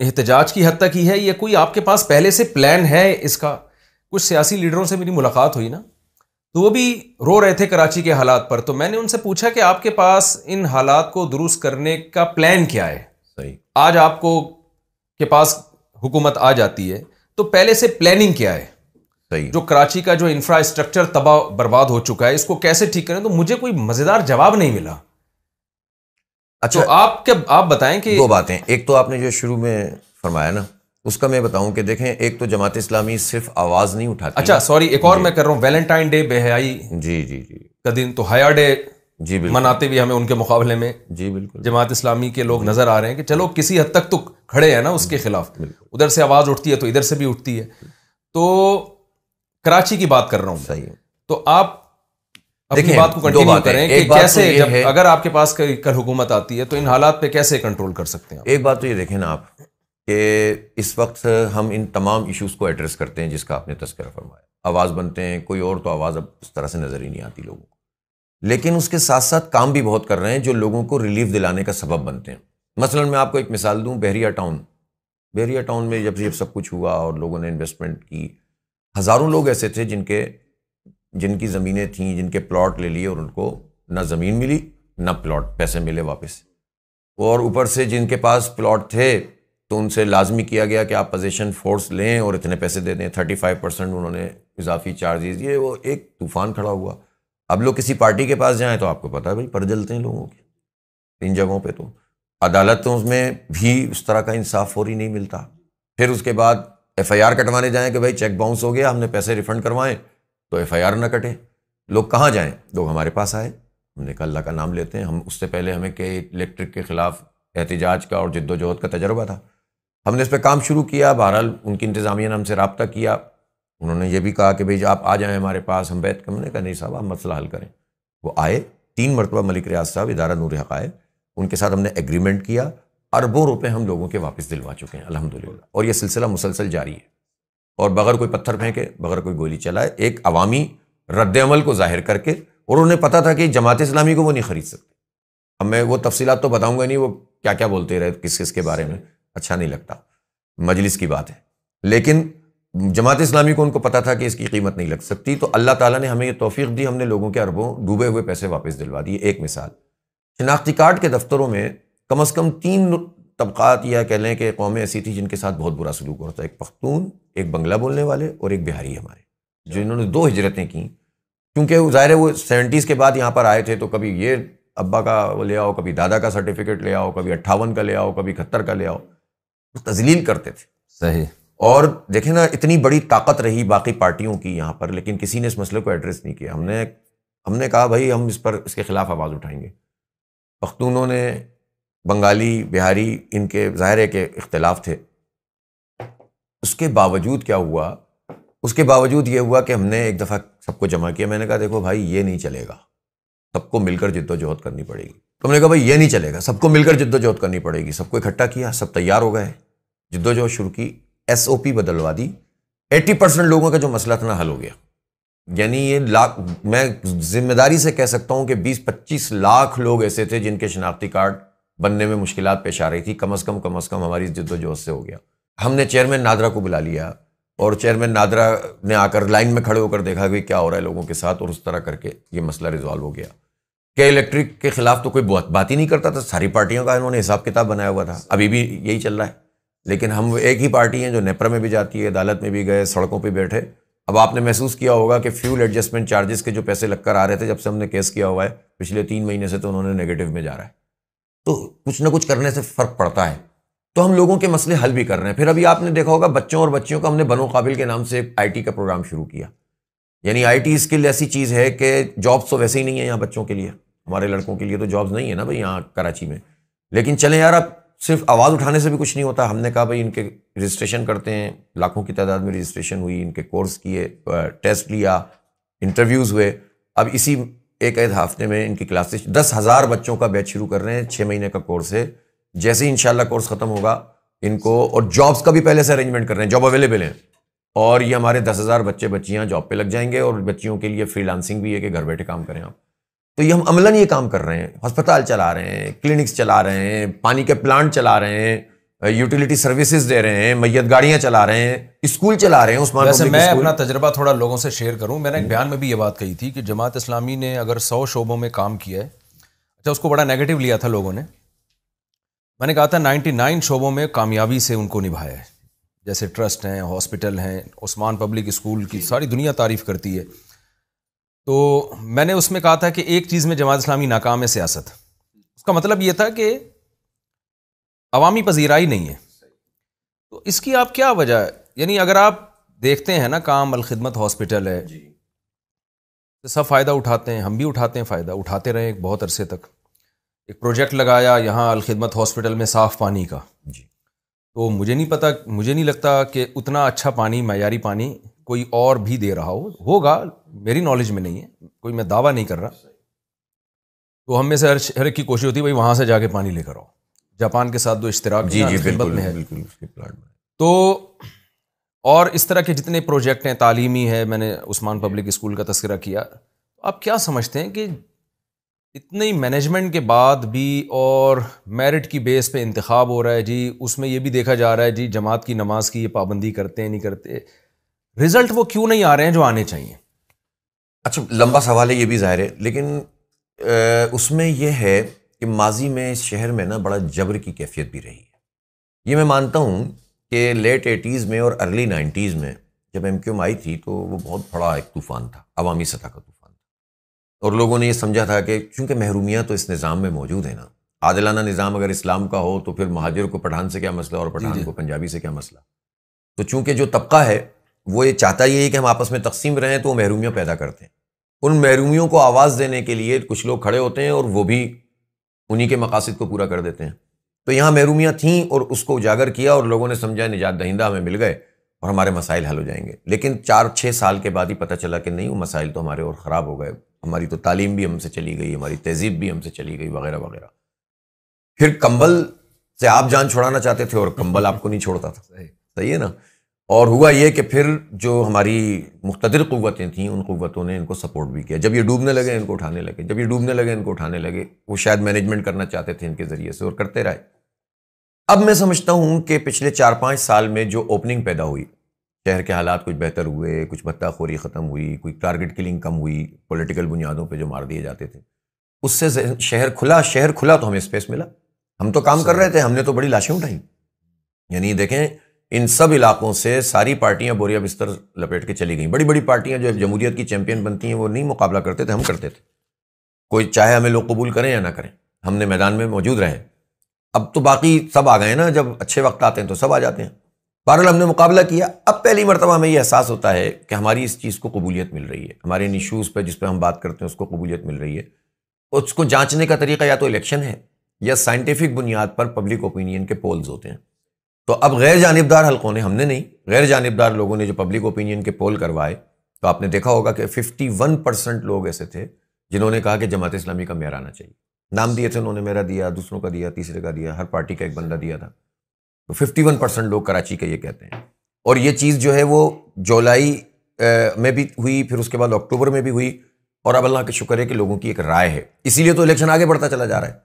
एहतजाज की हद तक ही है या कोई आपके पास पहले से प्लान है इसका? कुछ सियासी लीडरों से मेरी मुलाकात हुई ना तो वो भी रो रहे थे कराची के हालात पर। तो मैंने उनसे पूछा कि आपके पास इन हालात को दुरुस्त करने का प्लान क्या है? सही। आज आपको के पास हुकूमत आ जाती है तो पहले से प्लानिंग क्या है? सही जो कराची का जो इंफ्रास्ट्रक्चर तबाह बर्बाद हो चुका है इसको कैसे ठीक करें? तो मुझे कोई मज़ेदार जवाब नहीं मिला। अच्छा तो आप क्या आप बताएँ कि दो बातें। एक तो आपने जो शुरू में फरमाया ना उसका मैं बताऊँ कि देखें एक तो जमात इस्लामी सिर्फ़ आवाज़ नहीं उठाती अच्छा सॉरी एक और मैं कर रहा हूँ वैलेंटाइन डे बेहयाई जी जी जी। का दिन तो हया डे जी बिल्कुल। मनाते भी हमें उनके मुकाबले में। जी बिल्कुल। जमात इस्लामी के लोग नज़र आ रहे हैं कि चलो किसी हद तक तो खड़े हैं ना उसके खिलाफ। उधर से आवाज़ उठती है तो इधर से भी उठती है। तो कराची की बात कर रहा हूँ सही। तो आप अपनी बात को कंटिन्यू करें कि कैसे तो जब अगर आपके पास कल हुकूमत आती है तो इन हालात पे कैसे कंट्रोल कर सकते हैं एक बात तो ये देखें ना आप कि इस वक्त हम इन तमाम इश्यूज़ को एड्रेस करते हैं जिसका आपने तस्करा फरमाया। आवाज़ बनते हैं कोई और तो आवाज़ अब उस तरह से नज़र ही नहीं आती लोगों को। लेकिन उसके साथ साथ काम भी बहुत कर रहे हैं जो लोगों को रिलीफ दिलाने का सबब बनते हैं। मसलन मैं आपको एक मिसाल दूँ बहरिया टाउन। बहरिया टाउन में जब ये सब कुछ हुआ और लोगों ने इन्वेस्टमेंट की हज़ारों लोग ऐसे थे जिनके, जिनकी ज़मीनें थीं, जिनके प्लॉट ले लिए और उनको ना ज़मीन मिली, ना प्लॉट, पैसे मिले वापस। और ऊपर से जिनके पास प्लॉट थे तो उनसे लाजमी किया गया कि आप पोजीशन फोर्स लें और इतने पैसे दे दें। थर्टी फाइव परसेंट उन्होंने इजाफी चार्जेज ये वो एक तूफ़ान खड़ा हुआ। अब लोग किसी पार्टी के पास जाएँ तो आपको पता है भाई पर जलते हैं लोगों के। इन जगहों पे तो। अदालतों में भी उस तरह का इंसाफ फौरी नहीं मिलता। फिर उसके बाद एफ़ आई आर कटवाने जाएँ कि भाई चेक बाउंस हो गया, हमने पैसे रिफ़ंड करवाएँ तो एफ़ आई आर ना कटे। लोग कहाँ जाएँ? लोग हमारे पास आए, हमने कहा, अल्लाह का नाम लेते हैं। हम उससे पहले हमें के इलेक्ट्रिक के ख़िलाफ़ एहतजाज का और जद्दोजहद का तजर्बा था। हमने इस पर काम शुरू किया, बहरहाल उनकी इंतज़ामिया ने हमसे रबता किया। उन्होंने ये भी कहा कि भाई आप आ जाएँ हमारे पास, हम बैठ कर हमने कहा, नहीं साहब, आप मसला हल करें। वो आए, तीन मरतबा मलिक रियाज साहब, इदारा नूर हक आए। उनके साथ हमने एग्रीमेंट किया अरबों रुपए हम लोगों के वापस दिलवा चुके हैं अलहमदिल्ला और ये सिलसिला मुसलसल जारी है। और बगैर कोई पत्थर फेंके, बगैर कोई गोली चलाए, एक अवामी रद्दमल को ज़ाहिर करके, और उन्हें पता था कि जमात इस्लामी को वो नहीं ख़रीद सकते। अब मैं वो तफसीत तो बताऊँगा नहीं, वो क्या क्या बोलते रहे किस किस के बारे में अच्छा नहीं लगता। मजलिस की बात है। लेकिन जमात इस्लामी को उनको पता था कि इसकी कीमत नहीं लग सकती तो अल्लाह ताला ने हमें ये तोफ़ी दी, हमने लोगों के अरबों डूबे हुए पैसे वापस दिलवा दिए, एक मिसाल। शनाख्ती कार्ड के दफ्तरों में कम अज़ कम तीन तबक़ात या कह लें कि कौमें ऐसी थी जिनके साथ बहुत बुरा सलूक होता है एक पख्तून एक बंगला बोलने वाले और एक बिहारी हमारे जो इन्होंने दो हिजरतें की। क्योंकि ज़ाहिर है वो सेवेंटीज़ के बाद यहाँ पर आए थे तो कभी ये अब्बा का ले आओ कभी दादा का सर्टिफिकेट ले आओ कभी अट्ठावन का ले आओ कभी इकहत्तर का ले आओ। तजलील करते थे। सही। और देखें ना इतनी बड़ी ताकत रही बाकी पार्टियों की यहाँ पर लेकिन किसी ने इस मसले को एड्रेस नहीं किया। हमने हमने कहा भाई हम इस पर इसके ख़िलाफ़ आवाज़ उठाएँगे। पख्तूनों ने बंगाली, बिहारी इनके ज़ाहिर के इख्तलाफ थे। उसके बावजूद क्या हुआ? उसके बावजूद ये हुआ कि हमने एक दफ़ा सबको जमा किया। मैंने कहा, देखो भाई, ये नहीं चलेगा। सबको मिलकर जिद्दोजहद करनी पड़ेगी। तो हमने कहा, भाई, ये नहीं चलेगा। सबको मिलकर जिद्दोजहद करनी पड़ेगी। सबको इकट्ठा किया, सब तैयार हो गए। जिद्दोजहद शुरू की एस ओ पी बदलवा दी। एट्टी परसेंट लोगों का जो मसला था ना, हल हो गया। यानी ये लाख, मैं ज़िम्मेदारी से कह सकता हूँ कि बीस पच्चीस लाख लोग ऐसे थे जिनके शनाख्ती कार्ड बनने में मुश्किल पेश आ रही थी। कम अज़ कम कम अज़ कम हमारी जिद्दोजहद से हो गया। हमने चेयरमैन नादरा को बुला लिया और चेयरमैन नादरा ने आकर लाइन में खड़े होकर देखा कि क्या हो रहा है लोगों के साथ और उस तरह करके ये मसला रिजॉल्व हो गया। क्या इलेक्ट्रिक के खिलाफ तो कोई बात ही नहीं करता था। सारी पार्टियों का इन्होंने हिसाब किताब बनाया हुआ था। अभी भी यही चल रहा है। लेकिन हम एक ही पार्टी हैं जो नेपरा में भी जाती है, अदालत में भी गए, सड़कों पर बैठे। अब आपने महसूस किया होगा कि फ्यूल एडजस्टमेंट चार्जेस के जो पैसे लगकर आ रहे थे जब से हमने केस किया हुआ है, पिछले तीन महीने से तो उन्होंने नेगेटिव में जा रहा है। तो कुछ ना कुछ करने से फ़र्क पड़ता है। तो हम लोगों के मसले हल भी कर रहे हैं। फिर अभी आपने देखा होगा बच्चों और बच्चियों का हमने बनो काबिल के नाम से आईटी का प्रोग्राम शुरू किया। यानी आईटी स्किल ऐसी चीज़ है कि जॉब्स तो वैसे ही नहीं है यहाँ बच्चों के लिए। हमारे लड़कों के लिए तो जॉब्स नहीं है ना भाई यहाँ कराची में। लेकिन चले यार, अब सिर्फ़ आवाज़ उठाने से भी कुछ नहीं होता। हमने कहा भाई इनके रजिस्ट्रेशन करते हैं। लाखों की तादाद में रजिस्ट्रेशन हुई, इनके कोर्स किए टेस्ट लिया इंटरव्यूज़ हुए। अब इसी एक एक हफ़्ते में इनकी क्लासेस, दस हज़ार बच्चों का बैच शुरू कर रहे हैं छः महीने का कोर्स है। जैसे ही इंशाल्लाह कोर्स ख़त्म होगा, इनको, और जॉब्स का भी पहले से अरेंजमेंट कर रहे हैं, जॉब अवेलेबल हैं। और ये हमारे दस हज़ार बच्चे बच्चियाँ जॉब पे लग जाएँगे, और बच्चियों के लिए फ्रीलांसिंग भी है कि घर बैठे काम करें आप। तो ये हम अमलन ये काम कर रहे हैं, अस्पताल चला रहे हैं, क्लिनिक्स चला रहे हैं, पानी के प्लांट चला रहे हैं। यूटिलिटी सर्विसेज़ दे रहे हैं मैयत गाड़ियाँ चला रहे हैं स्कूल चला रहे हैं उस्मान वैसे मैं अपना तजर्बा थोड़ा लोगों से शेयर करूँ। मैंने एक बयान में भी ये बात कही थी कि जमात इस्लामी ने अगर सौ शोबों में काम किया है अच्छा उसको बड़ा नेगेटिव लिया था लोगों ने। मैंने कहा था 99 शोबों में कामयाबी से उनको निभाया है। जैसे ट्रस्ट हैं हॉस्पिटल हैं उस्मान पब्लिक स्कूल की सारी दुनिया तारीफ़ करती है। तो मैंने उसमें कहा था कि एक चीज़ में जमात इस्लामी नाकाम है सियासत। उसका मतलब ये था कि अवामी पजीराई नहीं है। तो इसकी आप क्या वजह है? यानी अगर आप देखते हैं ना काम अलखदमत हॉस्पिटल है। तो सब फ़ायदा उठाते हैं हम भी उठाते हैं फ़ायदा। उठाते रहे बहुत अरसे तक। एक प्रोजेक्ट लगाया यहाँ अलखदमत हॉस्पिटल में साफ़ पानी का। जी। तो मुझे नहीं पता मुझे नहीं लगता कि उतना अच्छा पानी मैारी पानी कोई और भी दे रहा हो। होगा मेरी नॉलेज में नहीं है कोई मैं दावा नहीं कर रहा। तो हम में से हर हर एक की कोशिश होती है भाई वहाँ से जाके पानी लेकर आओ। जापान के साथ दो इश्तराक जी जी बिल्कुल में है। बिल्कुल उसके प्लाट में। तो और इस तरह के जितने प्रोजेक्ट हैं तालीमी है मैंने उस्मान पब्लिक स्कूल का तस्करा किया आप क्या समझते हैं कि इतनी मैनेजमेंट के बाद भी और मेरिट की बेस पे इंतखब हो रहा है जी उसमें ये भी देखा जा रहा है जी जमात की नमाज़ की ये पाबंदी करते हैं नहीं करते। रिज़ल्ट वो क्यों नहीं आ रहे हैं जो आने चाहिए? अच्छा लंबा सवाल है ये भी ज़ाहिर है लेकिन उसमें यह है कि माजी में इस शहर में ना बड़ा जबर की कैफियत भी रही है। ये मैं मानता हूँ कि लेट एटीज़ में और अर्ली नाइन्टीज़ में जब एम क्यूम आई थी तो वो बहुत बड़ा एक तूफ़ान था अवामी सतह का तूफ़ान था। और लोगों ने यह समझा था कि चूँकि महरूमियाँ तो इस निज़ाम में मौजूद है ना आदिलाना निज़ाम अगर इस्लाम का हो तो फिर महाजिर को पठान से क्या मसला और पठान को पंजाबी से क्या मसला? तो चूँकि जो तबका है वो ये चाहता ही है कि हम आपस में तकसीम रहें तो वो महरूमियाँ पैदा करते हैं। उन महरूमियों को आवाज़ देने के लिए कुछ लोग खड़े होते हैं और वो भी उन्हीं के मकासद को पूरा कर देते हैं। तो यहाँ महरूमियाँ थीं और उसको उजागर किया और लोगों ने समझा निजात दहिंदा हमें मिल गए और हमारे मसाइल हल हो जाएँगे। लेकिन चार छः साल के बाद ही पता चला कि नहीं वो मसाइल तो हमारे और ख़राब हो गए। हमारी तो तालीम भी हमसे चली गई हमारी तहजीब भी हमसे चली गई वगैरह वगैरह। फिर कंबल से आप जान छुड़ाना चाहते थे और कंबल आपको नहीं छोड़ता था। सही है ना? और हुआ ये कि फिर जो हमारी मुख्तर क़वतें थीं उन क़वतों ने इनको सपोर्ट भी किया। जब ये डूबने लगे इनको उठाने लगे। जब ये डूबने लगे इनको उठाने लगे वो शायद मैनेजमेंट करना चाहते थे इनके ज़रिए से और करते रहे। अब मैं समझता हूँ कि पिछले चार पाँच साल में जो ओपनिंग पैदा हुई शहर के हालात कुछ बेहतर हुए कुछ बत्ताखोरी ख़त्म हुई कोई टारगेट किलिंग कम हुई पॉलिटिकल बुनियादों पर जो मार दिए जाते थे उससे शहर खुला शहर खुला तो हमें स्पेस मिला। हम तो काम कर रहे थे हमने तो बड़ी लाशें उठाई। यानी देखें इन सब इलाकों से सारी पार्टियाँ बोरिया बिस्तर लपेट के चली गई। बड़ी बड़ी पार्टियाँ जो जमहूरियत की चैंपियन बनती हैं, वो नहीं मुकाबला करते थे, हम करते थे। कोई चाहे हमें लोग कबूल करें या ना करें, हमने मैदान में मौजूद रहे। अब तो बाकी सब आ गए ना, जब अच्छे वक्त आते हैं तो सब आ जाते हैं। बहरहाल हमने मुकाबला किया। अब पहली मरतबा हमें यह एहसास होता है कि हमारी इस चीज़ को कबूलियत मिल रही है। हमारे इन इशूज़ पर जिस पर हम बात करते हैं, उसको कबूलियत मिल रही है। उसको जांचने का तरीका या तो इलेक्शन है, या साइंटिफिक बुनियाद पर पब्लिक ओपिनियन के पोल्स होते हैं। तो अब गैर जानबदार हल्कों ने, हमने नहीं गैर जानबदार लोगों ने जो पब्लिक ओपिनियन के पोल करवाए तो आपने देखा होगा कि 51 परसेंट लोग ऐसे थे जिन्होंने कहा कि जमात इस्लामी का मेयर आना चाहिए। नाम दिए थे उन्होंने मेरा दिया, दूसरों का दिया, तीसरे का दिया, हर पार्टी का एक बंदा दिया था। तो 51 परसेंट लोग कराची का ये कहते हैं। और ये चीज़ जो है वो जुलाई में भी हुई, फिर उसके बाद अक्टूबर में भी हुई, और अब अल्लाह का शुक्र है कि लोगों की एक राय है। इसीलिए तो इलेक्शन आगे बढ़ता चला जा रहा है।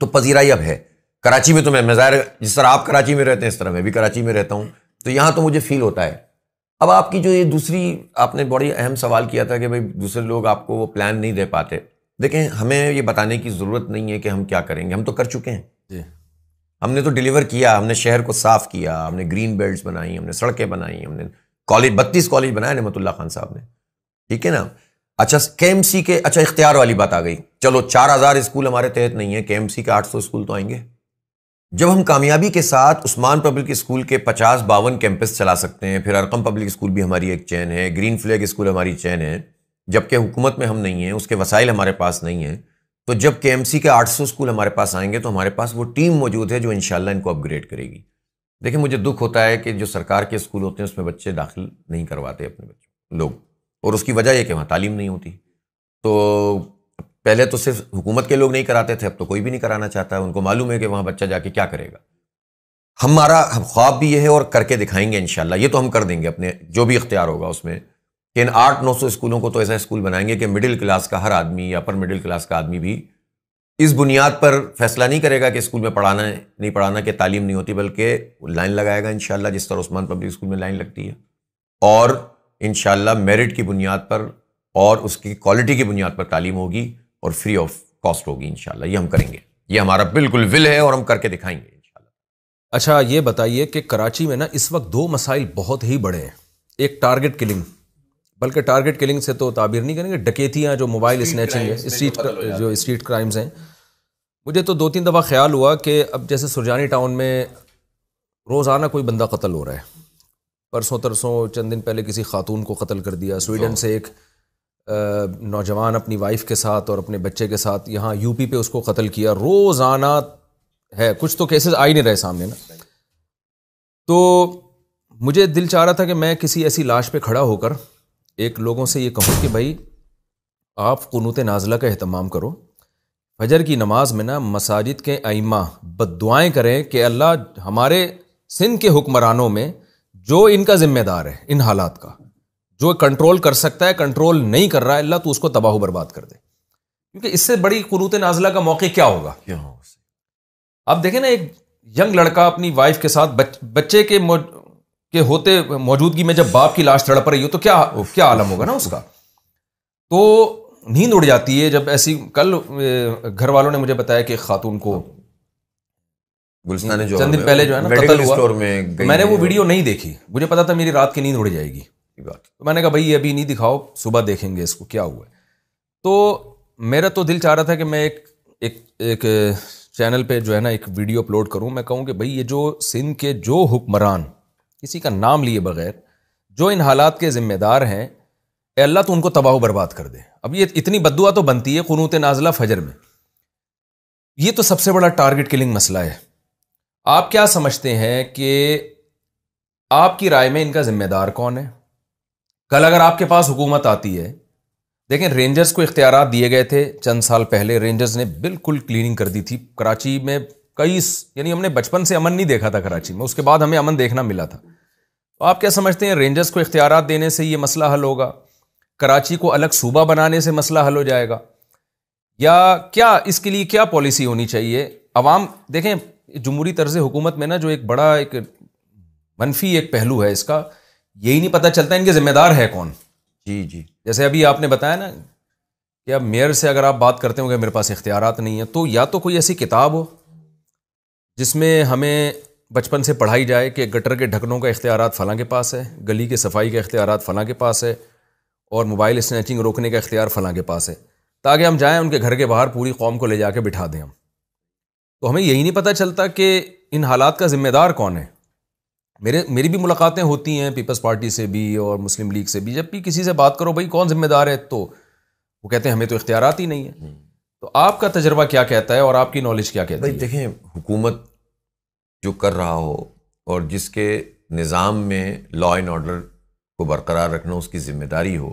तो पजीराई अब है। कराची में तो मैं मज़ार जिस तरह आप कराची में रहते हैं इस तरह मैं भी कराची में रहता हूँ। तो यहाँ तो मुझे फील होता है। अब आपकी जो ये दूसरी आपने बड़ी अहम सवाल किया था कि भाई दूसरे लोग आपको वो प्लान नहीं दे पाते। देखें हमें ये बताने की ज़रूरत नहीं है कि हम क्या करेंगे। हम तो कर चुके हैं। हमने तो डिलीवर किया हमने शहर को साफ़ किया हमने ग्रीन बेल्ट बनाई हमने सड़कें बनाई हमने कॉलेज बत्तीस कॉलेज बनाए नमतुल्ला खान साहब ने। ठीक है ना? अच्छा के के अच्छा इख्तियार वाली बात आ गई। चलो चार हज़ार स्कूल हमारे तहत नहीं है के के आठ सौ स्कूल तो आएँगे। जब हम कामयाबी के साथ उस्मान पब्लिक स्कूल के पचास बावन कैंपस चला सकते हैं, फिर अरकम पब्लिक स्कूल भी हमारी एक चैन है, ग्रीन फ्लैग स्कूल हमारी चैन है, जबकि हुकूमत में हम नहीं हैं, उसके वसाइल हमारे पास नहीं हैं तो जब के एम सी के आठ सौ स्कूल हमारे पास आएँगे तो हमारे पास वो टीम मौजूद है जो इनशाला इनको अपग्रेड करेगी। देखिए, मुझे दुख होता है कि जो सरकार के स्कूल होते हैं, उसमें बच्चे दाखिल नहीं करवाते अपने बच्चों लोग, और उसकी वजह यह कि वहाँ तालीम नहीं होती। तो पहले तो सिर्फ़ हुकूमत के लोग नहीं कराते थे, अब तो कोई भी नहीं कराना चाहता उनको मालूम है कि वहाँ बच्चा जाके क्या करेगा। हमारा हम ख्वाब भी ये है और करके दिखाएँगे इनशाला ये तो हम कर देंगे अपने, जो भी इख्तियार होगा उसमें। कि इन आठ, नौ सौ स्कूलों को तो ऐसा स्कूल बनाएँगे कि मिडिल क्लास का हर आदमी या अपर मिडिल क्लास का आदमी भी इस बुनियाद पर फैसला नहीं करेगा कि स्कूल में पढ़ाना है, नहीं पढ़ाना, कि तालीम नहीं होती, बल्कि लाइन लगाएगा इन जिस तरह उस्मान पब्लिक स्कूल में लाइन लगती है। और इन मेरिट की बुनियाद पर और उसकी क्वालिटी की बुनियाद पर तालीम होगी। और फ्री ऑफ़ कॉस्ट होगी इनशाला ये हम करेंगे। ये हमारा बिल्कुल विल है और हम करके दिखाएँगे अच्छा ये बताइए कि कराची में ना इस वक्त दो मसाइल बहुत ही बड़े हैं। एक टारगेट किलिंग बल्कि टारगेट किलिंग से तो ताबीर नहीं करेंगे डकेतियाँ जो मोबाइल स्नैचिंग है स्ट्रीट जो स्ट्रीट क्राइम्स हैं। मुझे तो दो तीन दफ़ा ख्याल हुआ कि अब जैसे सुरजानी टाउन में रोज़ाना कोई बंदा कत्ल हो रहा है। परसों तरसों चंद दिन पहले किसी खातून को कत्ल कर दिया। स्वीडन से एक नौजवान अपनी वाइफ के साथ और अपने बच्चे के साथ यहाँ यूपी पे उसको कत्ल किया। रोज़ाना है, कुछ तो केसेस आ ही नहीं रहे सामने ना। तो मुझे दिल चाह रहा था कि मैं किसी ऐसी लाश पे खड़ा होकर एक लोगों से ये कहूँ कि भाई, आप कनूत नाजला का अहतमाम करो। फजर की नमाज़ में ना मसाजिद के आइमा बदुआएँ करें कि अल्लाह हमारे सिंध के हुक्मरानों में जो इनका ज़िम्मेदार है, इन हालात का। जो कंट्रोल कर सकता है कंट्रोल नहीं कर रहा है अल्लाह तो उसको तबाह बर्बाद कर दे। क्योंकि इससे बड़ी कुरूत नाजला का मौके क्या होगा? क्या अब देखें ना एक यंग लड़का अपनी वाइफ के साथ बच, बच्चे के के होते मौजूदगी में जब बाप की लाश तड़प रही हो तो क्या क्या आलम होगा ना उसका? तो नींद उड़ जाती है जब ऐसी कल घर वालों ने मुझे बताया कि खातून को गुलस्तान चंद दिन पहले जो है ना कत्ल हुआ। में मैंने वो वीडियो नहीं देखी। मुझे पता था मेरी रात की नींद उड़ जाएगी। तो मैंने कहा, भाई, ये अभी नहीं दिखाओ, सुबह देखेंगे इसको, क्या हुआ तो मेरा तो दिल चाह रहा था कि मैं एक एक एक चैनल पे जो है ना एक वीडियो अपलोड करूँ। मैं कहूँ कि, भाई, ये जो सिंध के जो हुक्मरान, किसी का नाम लिए बगैर, जो इन हालात के ज़िम्मेदार हैं अल्लाह तो उनको तबाह बर्बाद कर दे। अब ये इतनी बदुआ तो बनती है कनूत नाजला फजर में। ये तो सबसे बड़ा टारगेट किलिंग मसला है। आप क्या समझते हैं कि आपकी राय में इनका ज़िम्मेदार कौन है? कल अगर आपके पास हुकूमत आती है, देखें रेंजर्स को इख्तियार दिए गए थे चंद साल पहले। रेंजर्स ने बिल्कुल क्लीनिंग कर दी थी। कराची में कई यानी हमने बचपन से अमन नहीं देखा था कराची में। उसके बाद हमें अमन देखना मिला था। तो आप क्या समझते हैं रेंजर्स को इख्तियार देने से ये मसला हल होगा? कराची को अलग सूबा बनाने से मसला हल हो जाएगा? या क्या इसके लिए क्या पॉलिसी होनी चाहिए? अवाम देखें, जमहूरी तर्ज हुकूमत में ना जो एक बड़ा, एक मनफी एक पहलू है इसका यही नहीं पता चलता इनके जिम्मेदार है कौन। जी जी। जैसे अभी आपने बताया ना कि अब मेयर से अगर आप बात करते हो मेरे पास इख्तियार नहीं है तो या तो कोई ऐसी किताब हो जिसमें हमें बचपन से पढ़ाई जाए कि गटर के ढकनों का इख्तियार फ़लाँ के पास है गली के सफ़ाई का इख्तियार फ़लाँ के पास है और मोबाइल स्नैचिंग रोकने का इख्तियार फ़लाँ के पास है। ताकि हम जाएँ उनके घर के बाहर पूरी कौम को ले जाके बिठा दें हम। तो हमें यही नहीं पता चलता कि इन हालात का ज़िम्मेदार कौन है। मेरे मेरी भी मुलाकातें होती हैं पीपल्स पार्टी से भी और मुस्लिम लीग से भी। जब भी किसी से बात करो भाई कौन जिम्मेदार है? तो वो कहते हैं हमें तो इख्तियार ही नहीं है। हम्म। तो आपका तजर्बा क्या कहता है और आपकी नॉलेज क्या कहती है? देखें हुकूमत जो कर रहा हो और जिसके निज़ाम में लॉ एंड ऑर्डर को बरकरार रखना उसकी ज़िम्मेदारी हो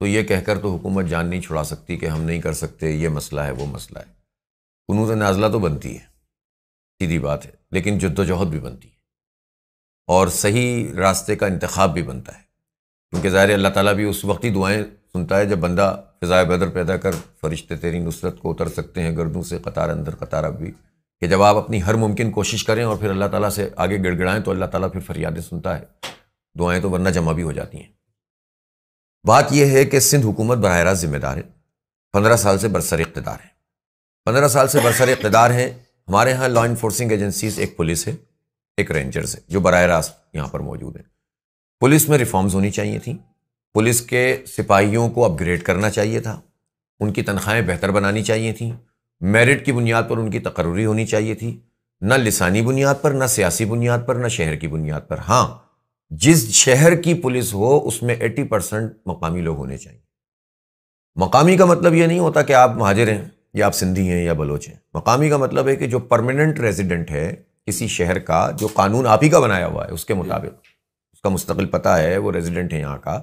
तो ये कहकर तो हुकूमत जान नहीं छुड़ा सकती कि हम नहीं कर सकते ये मसला है वो मसला है। कनूत नाजला तो बनती है सीधी बात है लेकिन जद्दोजहद भी बनती है। और सही रास्ते का इंतखब भी बनता है। क्योंकि ज़ाहिर अल्लाह ताला भी उस वक्त ही दुआएँ सुनता है जब बंदा फ़िज़ाए बदर पैदा कर फरिश्ते तेरी नुसरत को उतर सकते हैं, गर्दों से कतार अंदर कतार अब भी। कि जब आप अपनी हर मुमकिन कोशिश करें और फिर अल्लाह ताला से आगे गिड़गिड़ाएँ तो अल्लाह ताला फिर फरियादें सुनता है। दुआएँ तो वरना जमा भी हो जाती हैं। बात यह है कि सिंध हुकूमत बर रास्त ज़िम्मेदार है। पंद्रह साल से बरसर इकतदार है। पंद्रह साल से बरसर इकतदार है। हमारे यहाँ लॉ इन्फोर्सिंग एजेंसीज एक पुलिस है। एक रेंजर्स है, जो बर रास्त यहाँ पर मौजूद है। पुलिस में रिफॉर्म्स होनी चाहिए थी। पुलिस के सिपाहियों को अपग्रेड करना चाहिए था। उनकी तनख्वाहें बेहतर बनानी चाहिए थी। मेरिट की बुनियाद पर उनकी तकर्री होनी चाहिए थी। न लिसानी बुनियाद पर, न सियासी बुनियाद पर, न शहर की बुनियाद पर। हाँ जिस शहर की पुलिस हो, उसमें 80 परसेंट मकामी लोग होने चाहिए। मकामी का मतलब ये नहीं होता कि आप महाजिर हैं, या आप सिंधी हैं, या बलोच हैं। मकामी का मतलब है कि जो परमानेंट रेजिडेंट है किसी शहर का जो कानून आप ही का बनाया हुआ है उसके मुताबिक। उसका मुस्तकिल पता है वो रेजिडेंट है यहाँ का।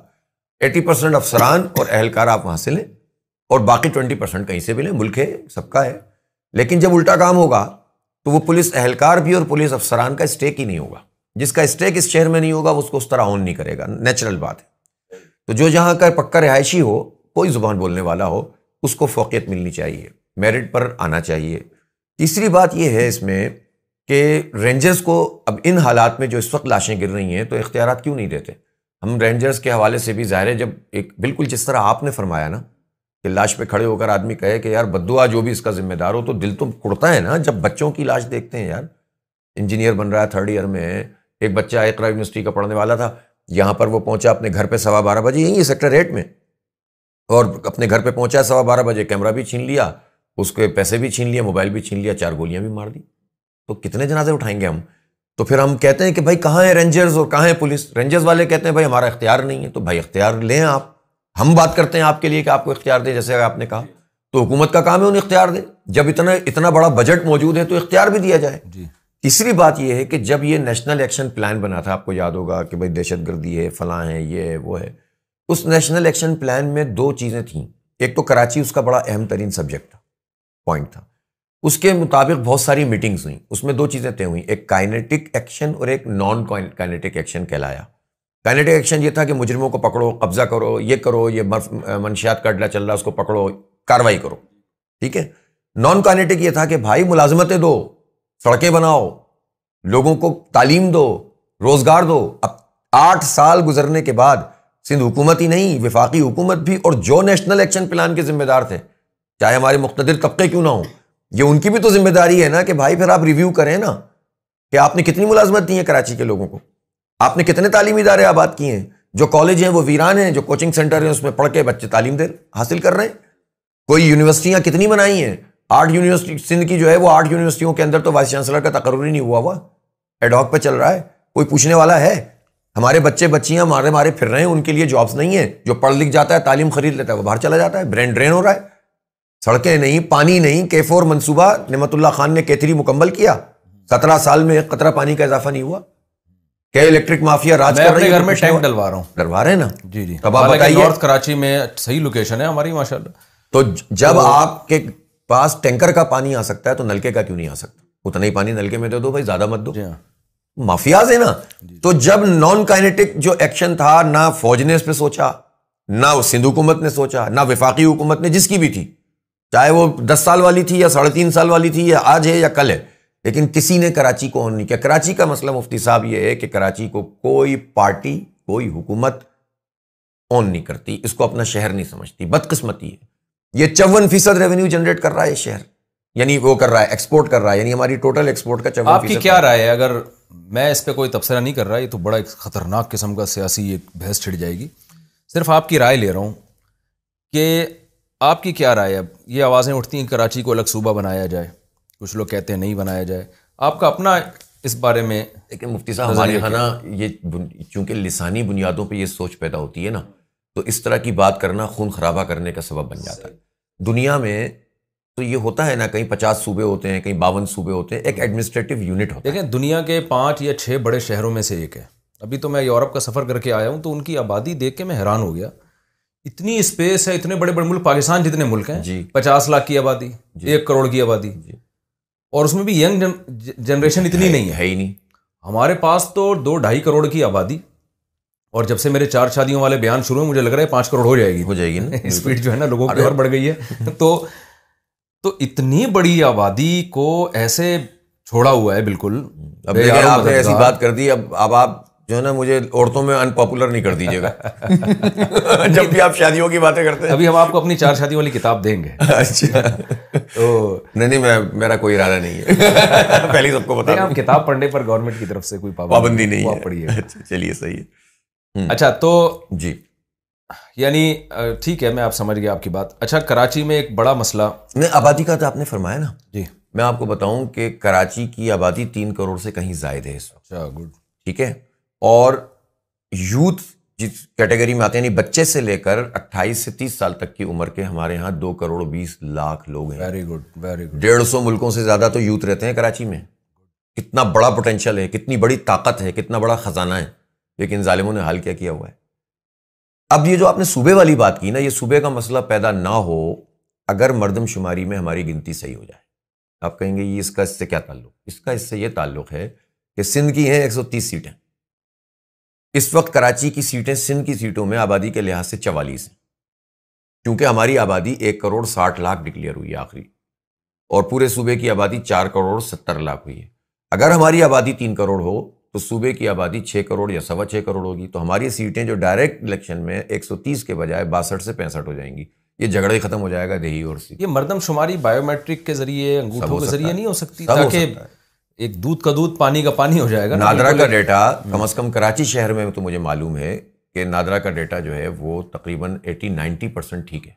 एटी परसेंट अफसरान और अहलकार आप वहाँ से लें और बाकी ट्वेंटी परसेंट कहीं से भी लें मुल्क है सबका है। लेकिन जब उल्टा काम होगा तो वो पुलिस अहलकार भी और पुलिस अफसरान का स्टेक ही नहीं होगा। जिसका स्टेक इस शहर में नहीं होगा उसको उस तरह ऑन नहीं करेगा। नेचुरल बात है। तो जो जहाँ का पक्का रिहायशी हो कोई ज़ुबान बोलने वाला हो उसको फोकियत मिलनी चाहिए मेरिट पर आना चाहिए। तीसरी बात यह है इसमें कि रेंजर्स को अब इन हालात में जो इस वक्त लाशें गिर रही हैं तो इख्तियार क्यों नहीं देते? हम रेंजर्स के हवाले से भी ज़ाहिर है, जब एक बिल्कुल जिस तरह आपने फरमाया ना, कि लाश पे खड़े होकर आदमी कहे कि यार बदुआ जो भी इसका जिम्मेदार हो तो दिल तो कुड़ता है ना, जब बच्चों की लाश देखते हैं यार। इंजीनियर बन रहा है थर्ड ईयर में एक बच्चा एकरा यूनिवर्सिटी का पढ़ने वाला था, यहाँ पर वो पहुँचा अपने घर पर सवा बारह बजे, यही सेक्टर एट में। और अपने घर पर पहुँचा, सवा बारह बजे कैमरा भी छीन लिया, उसके पैसे भी छीन लिया मोबाइल भी छीन लिया, चार गोलियाँ भी मार दी। तो कितने जनाजे उठाएँगे हम? तो फिर हम कहते हैं कि भाई कहाँ है रेंजर्स और कहाँ है पुलिस? रेंजर्स वाले कहते हैं भाई हमारा इख्तियार नहीं है। तो भाई इख्तियार लें आप। हम बात करते हैं आपके लिए कि आपको इख्तियार दें जैसे आपने कहा। तो हुकूमत का काम है उन्हें इख्तियार दें। जब इतना इतना बड़ा बजट मौजूद है तो इख्तियार भी दिया जाए। तीसरी बात यह है कि जब ये नेशनल एक्शन प्लान बना था आपको याद होगा कि भाई दहशत गर्दी है फलां है ये है वो है। उस नेशनल एक्शन प्लान में दो चीज़ें थी। एक तो कराची उसका बड़ा अहम तरीन सब्जेक्ट था पॉइंट था। उसके मुताबिक बहुत सारी मीटिंग्स हुई। उसमें दो चीज़ें तय हुई। एक काइनेटिक एक्शन और एक नॉन काइनेटिक एक्शन कहलाया। काइनेटिक एक्शन ये था कि मुजरिमों को पकड़ो, कब्जा करो, ये करो, ये मंशियात का अड्डा चल रहा है, उसको पकड़ो, कार्रवाई करो। ठीक है? नॉन काइनेटिक ये था कि भाई मुलाजमतें दो, सड़कें बनाओ, लोगों को तालीम दो, रोज़गार दो। अब आठ साल गुजरने के बाद सिंध हुकूमत ही नहीं, विफाकी हुकूमत भी और जो नेशनल एक्शन प्लान के जिम्मेदार थे, चाहे हमारे मुख्तर तबके क्यों ना हो ये उनकी भी तो ज़िम्मेदारी है ना कि भाई फिर आप रिव्यू करें ना कि आपने कितनी मुलाजमत दी है कराची के लोगों को। आपने कितने तालीमी इदारे आबाद किए हैं? जो कॉलेज हैं, वो वीरान हैं, जो कोचिंग सेंटर हैं, उसमें पढ़ के बच्चे तालीम दे हासिल कर रहे हैं। कोई यूनिवर्सिटियाँ कितनी बनाई हैं? आठ यूनिवर्सिटी सिंध की जो है, वो आठ यूनिवर्सिटियों के अंदर तो वाइस चांसलर का तकर्र ही नहीं हुआ हुआ। एडॉक पर चल रहा है। कोई पूछने वाला है? हमारे बच्चे बच्चियाँ मारे मारे फिर रहे हैं, उनके लिए जॉब्स नहीं है। जो पढ़ लिख जाता है, तालीम खरीद लेता है, वो बाहर चला जाता है। ब्रेन ड्रेन हो रहा है। सड़कें नहीं पानी नहीं केफोर मंसूबा नमतुल्ला खान ने केथरी मुकम्मल किया। सत्रह साल में एक कतरा पानी का इजाफा नहीं हुआ। क्या इलेक्ट्रिक माफिया राज कर रही घर में टैंक डलवा रहा हूँ। डलवा रहे हैं ना? जी जी। अब आप बताइए। नॉर्थ कराची में सही लोकेशन है हमारी माशाल्लाह। तो जब तो, आपके पास टैंकर का पानी आ सकता है तो नलके का क्यों नहीं आ सकता? उतना ही पानी नलके में दे दो भाई ज़्यादा मत दो। हाँ। माफियाज है ना? तो जब नॉन काइनेटिक जो एक्शन था ना फौज ने इस पर सोचा ना सिंध हुकूमत ने सोचा ना विफाकी हुकूमत ने जिसकी भी थी चाहे वो दस साल वाली थी या साढ़े तीन साल वाली थी या आज है या कल है लेकिन किसी ने कराची को ऑन नहीं किया। कराची का मसला मुफ्ती साहब ये है कि कराची को कोई पार्टी कोई हुकूमत ऑन नहीं करती इसको अपना शहर नहीं समझती बदकिस्मती है। ये चौवन फ़ीसद रेवेन्यू जनरेट कर रहा है शहर यानी वो कर रहा है एक्सपोर्ट कर रहा है यानी हमारी टोटल एक्सपोर्ट का चौवन आपकी क्या राय है? अगर मैं इस पर कोई तबसरा नहीं कर रहा ये तो बड़ा एक खतरनाक किस्म का सियासी एक बहस छिड़ जाएगी। सिर्फ़ आपकी राय ले रहा हूँ कि आपकी क्या राय है? ये आवाज़ें उठती हैं कराची को अलग सूबा बनाया जाए। कुछ लोग कहते हैं नहीं बनाया जाए। आपका अपना इस बारे में लेकिन मुफ्ती साहब हमारे यहाँ ना ये चूँकि लिसानी बुनियादों पे ये सोच पैदा होती है ना तो इस तरह की बात करना खून खराबा करने का सबब बन जाता है। दुनिया में तो ये होता है ना कहीं पचास सूबे होते हैं कहीं बावन सूबे होते हैं एक एडमिनिस्ट्रेटिव यूनिट होता है। देखें दुनिया के पाँच या छः बड़े शहरों में से एक है। अभी तो मैं यूरोप का सफ़र करके आया हूँ तो उनकी आबादी देख के मैं हैरान हो गया। इतनी स्पेस है इतने बड़े बड़े मुल्क पाकिस्तान जितने मुल्क हैं जी। पचास लाख की आबादी एक करोड़ की आबादी। और उसमें भी यंग जनरेशन इतनी नहीं है, है ही नहीं। हमारे पास तो दो ढाई करोड़ की आबादी और जब से मेरे चार शादियों वाले बयान शुरू हुए मुझे लग रहा है पाँच करोड़ हो जाएगी। हो जाएगी ना स्पीड जो है ना लोगों की और बढ़ गई है। तो तो इतनी बड़ी आबादी को ऐसे छोड़ा हुआ है बिल्कुल। अब आपने ऐसी बात कर दी अब अब आप जो है ना मुझे औरतों में अनपॉपुलर नहीं कर दीजिएगा। जब भी आप शादियों की बातें करते हैं। अभी हम आपको अपनी चार शादी वाली किताब देंगे। अच्छा। तो नहीं नहीं मैं मेरा कोई इरादा नहीं है। पहले सबको बता आप किताब पढ़ने पर गवर्नमेंट की तरफ़ से कोई पाबंदी नहीं है। पढ़िए अच्छा, चलिए सही है। हम्म। अच्छा तो जी। यानी ठीक है मैं आप समझ गया आपकी बात। अच्छा कराची में एक बड़ा मसला। नहीं आबादी का तो आपने फरमाया ना। जी। मैं आपको बताऊँ कि कराची की आबादी तीन करोड़ से कहीं जायद है इस वक्त। अच्छा गुड ठीक है? और यूथ जिस कैटेगरी में आते हैं यानी बच्चे से लेकर 28 से 30 साल तक की उम्र के हमारे यहाँ दो करोड़ बीस लाख लोग हैं। वेरी गुड वेरी गुड डेढ़ सौ मुल्कों से ज़्यादा तो यूथ रहते हैं कराची में। कितना बड़ा पोटेंशियल है कितनी बड़ी ताकत है कितना बड़ा खजाना है लेकिन ालिमों ने हाल क्या किया हुआ है। अब ये जो आपने सूबे वाली बात की ना ये सूबे का मसला पैदा ना हो अगर मरदमशुमारी में हमारी गिनती सही हो जाए। आप कहेंगे ये इसका इससे क्या ताल्लुक? इसका इससे ये ताल्लुक है कि सिंध की हैं 130 सीटें। इस वक्त कराची की सीटें सिंध की सीटों में आबादी के लिहाज से चवालीस हैं। क्योंकि हमारी आबादी एक करोड़ साठ लाख डिक्लेयर हुई है आखिरी और पूरे सूबे की आबादी चार करोड़ सत्तर लाख हुई है। अगर हमारी आबादी तीन करोड़ हो तो सूबे की आबादी छह करोड़ या सवा छह करोड़ होगी। तो हमारी सीटें जो डायरेक्ट इलेक्शन में 130 के बजाय बासठ से पैंसठ हो जाएँगी। ये झगड़ा ही खत्म हो जाएगा दही और सी ये मर्दमशुमारी बायोमेट्रिक के ज़रिए अंगूठों के ज़रिए नहीं हो सकती ताकि। एक दूध का दूध पानी का पानी हो जाएगा नादरा का डेटा कम अज कम कराची शहर में तो मुझे मालूम है कि नादरा का डेटा जो है वो तकरीबन 80 90 परसेंट ठीक है।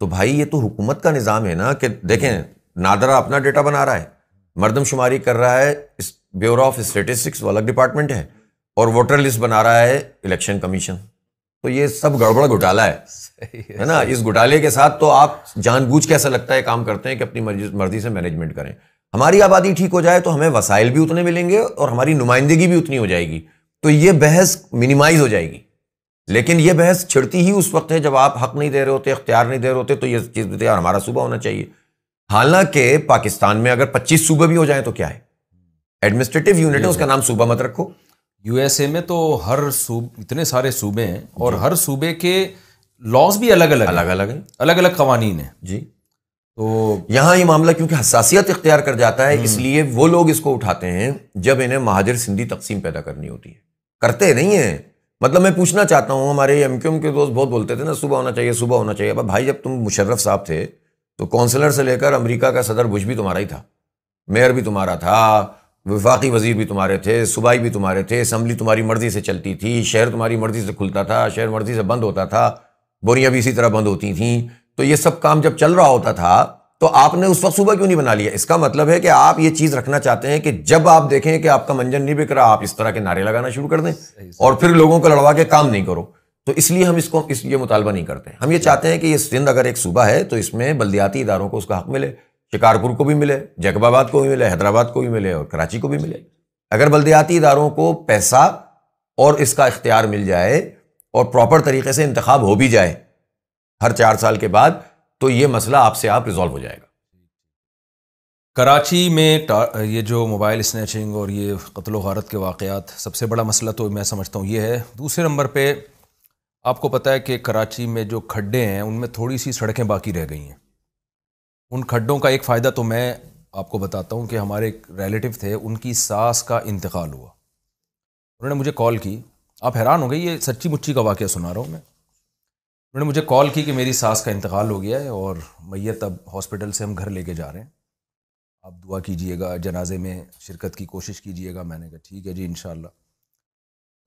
तो भाई ये तो हुकूमत का निज़ाम है ना कि देखें नादरा अपना डेटा बना रहा है मरदमशुमारी कर रहा है इस ब्यूरो ऑफ़ स्टेटिस्टिक्स वो अलग डिपार्टमेंट है और वोटर लिस्ट बना रहा है इलेक्शन कमीशन। तो ये सब गड़बड़ घोटाला है है। है ना? इस घोटाले के साथ तो आप जानबूझ के ऐसा लगता है काम करते हैं कि अपनी मर्ज़ी से मैनेजमेंट करें। हमारी आबादी ठीक हो जाए तो हमें वसाइल भी उतने मिलेंगे और हमारी नुमाइंदगी भी उतनी हो जाएगी। तो ये बहस मिनिमाइज हो जाएगी। लेकिन ये बहस छिड़ती ही उस वक्त है जब आप हक नहीं दे रहे होते अख्तियार नहीं दे रहे होते तो ये चीज़ यार हमारा सूबा होना चाहिए। हालाँकि पाकिस्तान में अगर 25 सूबे भी हो जाए तो क्या है? एडमिनिस्ट्रेटिव यूनिट है उसका नाम सूबा मत रखो। यूएसए में तो हर सूब इतने सारे सूबे हैं और हर सूबे के लॉज भी अलग अलग अलग अलग है। अलग अलग कवानीन है। जी। तो यहाँ ये मामला क्योंकि हसासियत इख्तियार कर जाता है इसलिए वो लोग इसको उठाते हैं जब इन्हें महाजर सिंधी तकसीम पैदा करनी होती है। करते नहीं है। मतलब मैं पूछना चाहता हूँ हमारे एम के दोस्त बहुत बोलते थे ना सुबह होना चाहिए सुबह होना चाहिए। अब भाई जब तुम मुशर्रफ साहब थे तो काउंसलर से लेकर अमेरिका का सदर बुश भी तुम्हारा ही था। मेयर भी तुम्हारा था विफाकी वज़ीर भी तुम्हारे थे सूबाई भी तुम्हारे थे असम्बली तुम्हारी मर्ज़ी से चलती थी शहर तुम्हारी मर्ज़ी से खुलता था शहर मर्ज़ी से बंद होता था बोरियाँ भी इसी तरह बंद होती थी। तो ये सब काम जब चल रहा होता था तो आपने उस वक्त सुबह क्यों नहीं बना लिया? इसका मतलब है कि आप ये चीज़ रखना चाहते हैं कि जब आप देखें कि आपका मंजन नहीं बिक रहा आप इस तरह के नारे लगाना शुरू कर दें और फिर लोगों को लड़वा के काम नहीं करो। तो इसलिए हम इसको इस ये मुतालबा नहीं करते हम ये चाहते हैं कि ये सिंध अगर एक सूबा है तो इसमें बल्दियाती इदारों को उसका हक मिले शिकारपुर को भी मिले जैकबाबाद को भी मिले हैदराबाद को भी मिले और कराची को भी मिले। अगर बल्दियाती इदारों को पैसा और इसका इख्तियार मिल जाए और प्रॉपर तरीके से इंतखब हो भी जाए हर चार साल के बाद तो ये मसला आपसे आप रिजॉल्व हो जाएगा। कराची में ये जो मोबाइल स्नैचिंग और ये कत्ल वारत के वाक़यात, सबसे बड़ा मसला तो मैं समझता हूँ, ये है। दूसरे नंबर पे आपको पता है कि कराची में जो खड्डे हैं, उनमें थोड़ी सी सड़कें बाकी रह गई हैं। उन खड्डों का एक फ़ायदा तो मैं आपको बताता हूँ कि हमारे एक रिलेटिव थे, उनकी सास का इंतकाल हुआ। उन्होंने मुझे कॉल की। आप हैरान हो गए, ये सच्ची मुच्ची का वाक़ सुना रहा हूँ मैं। उन्होंने मुझे कॉल की कि मेरी सास का इंतकाल हो गया है और मैयत अब हॉस्पिटल से हम घर लेके जा रहे हैं। आप दुआ कीजिएगा जनाजे में शिरकत की कोशिश कीजिएगा। मैंने कहा ठीक है जी इंशाल्लाह।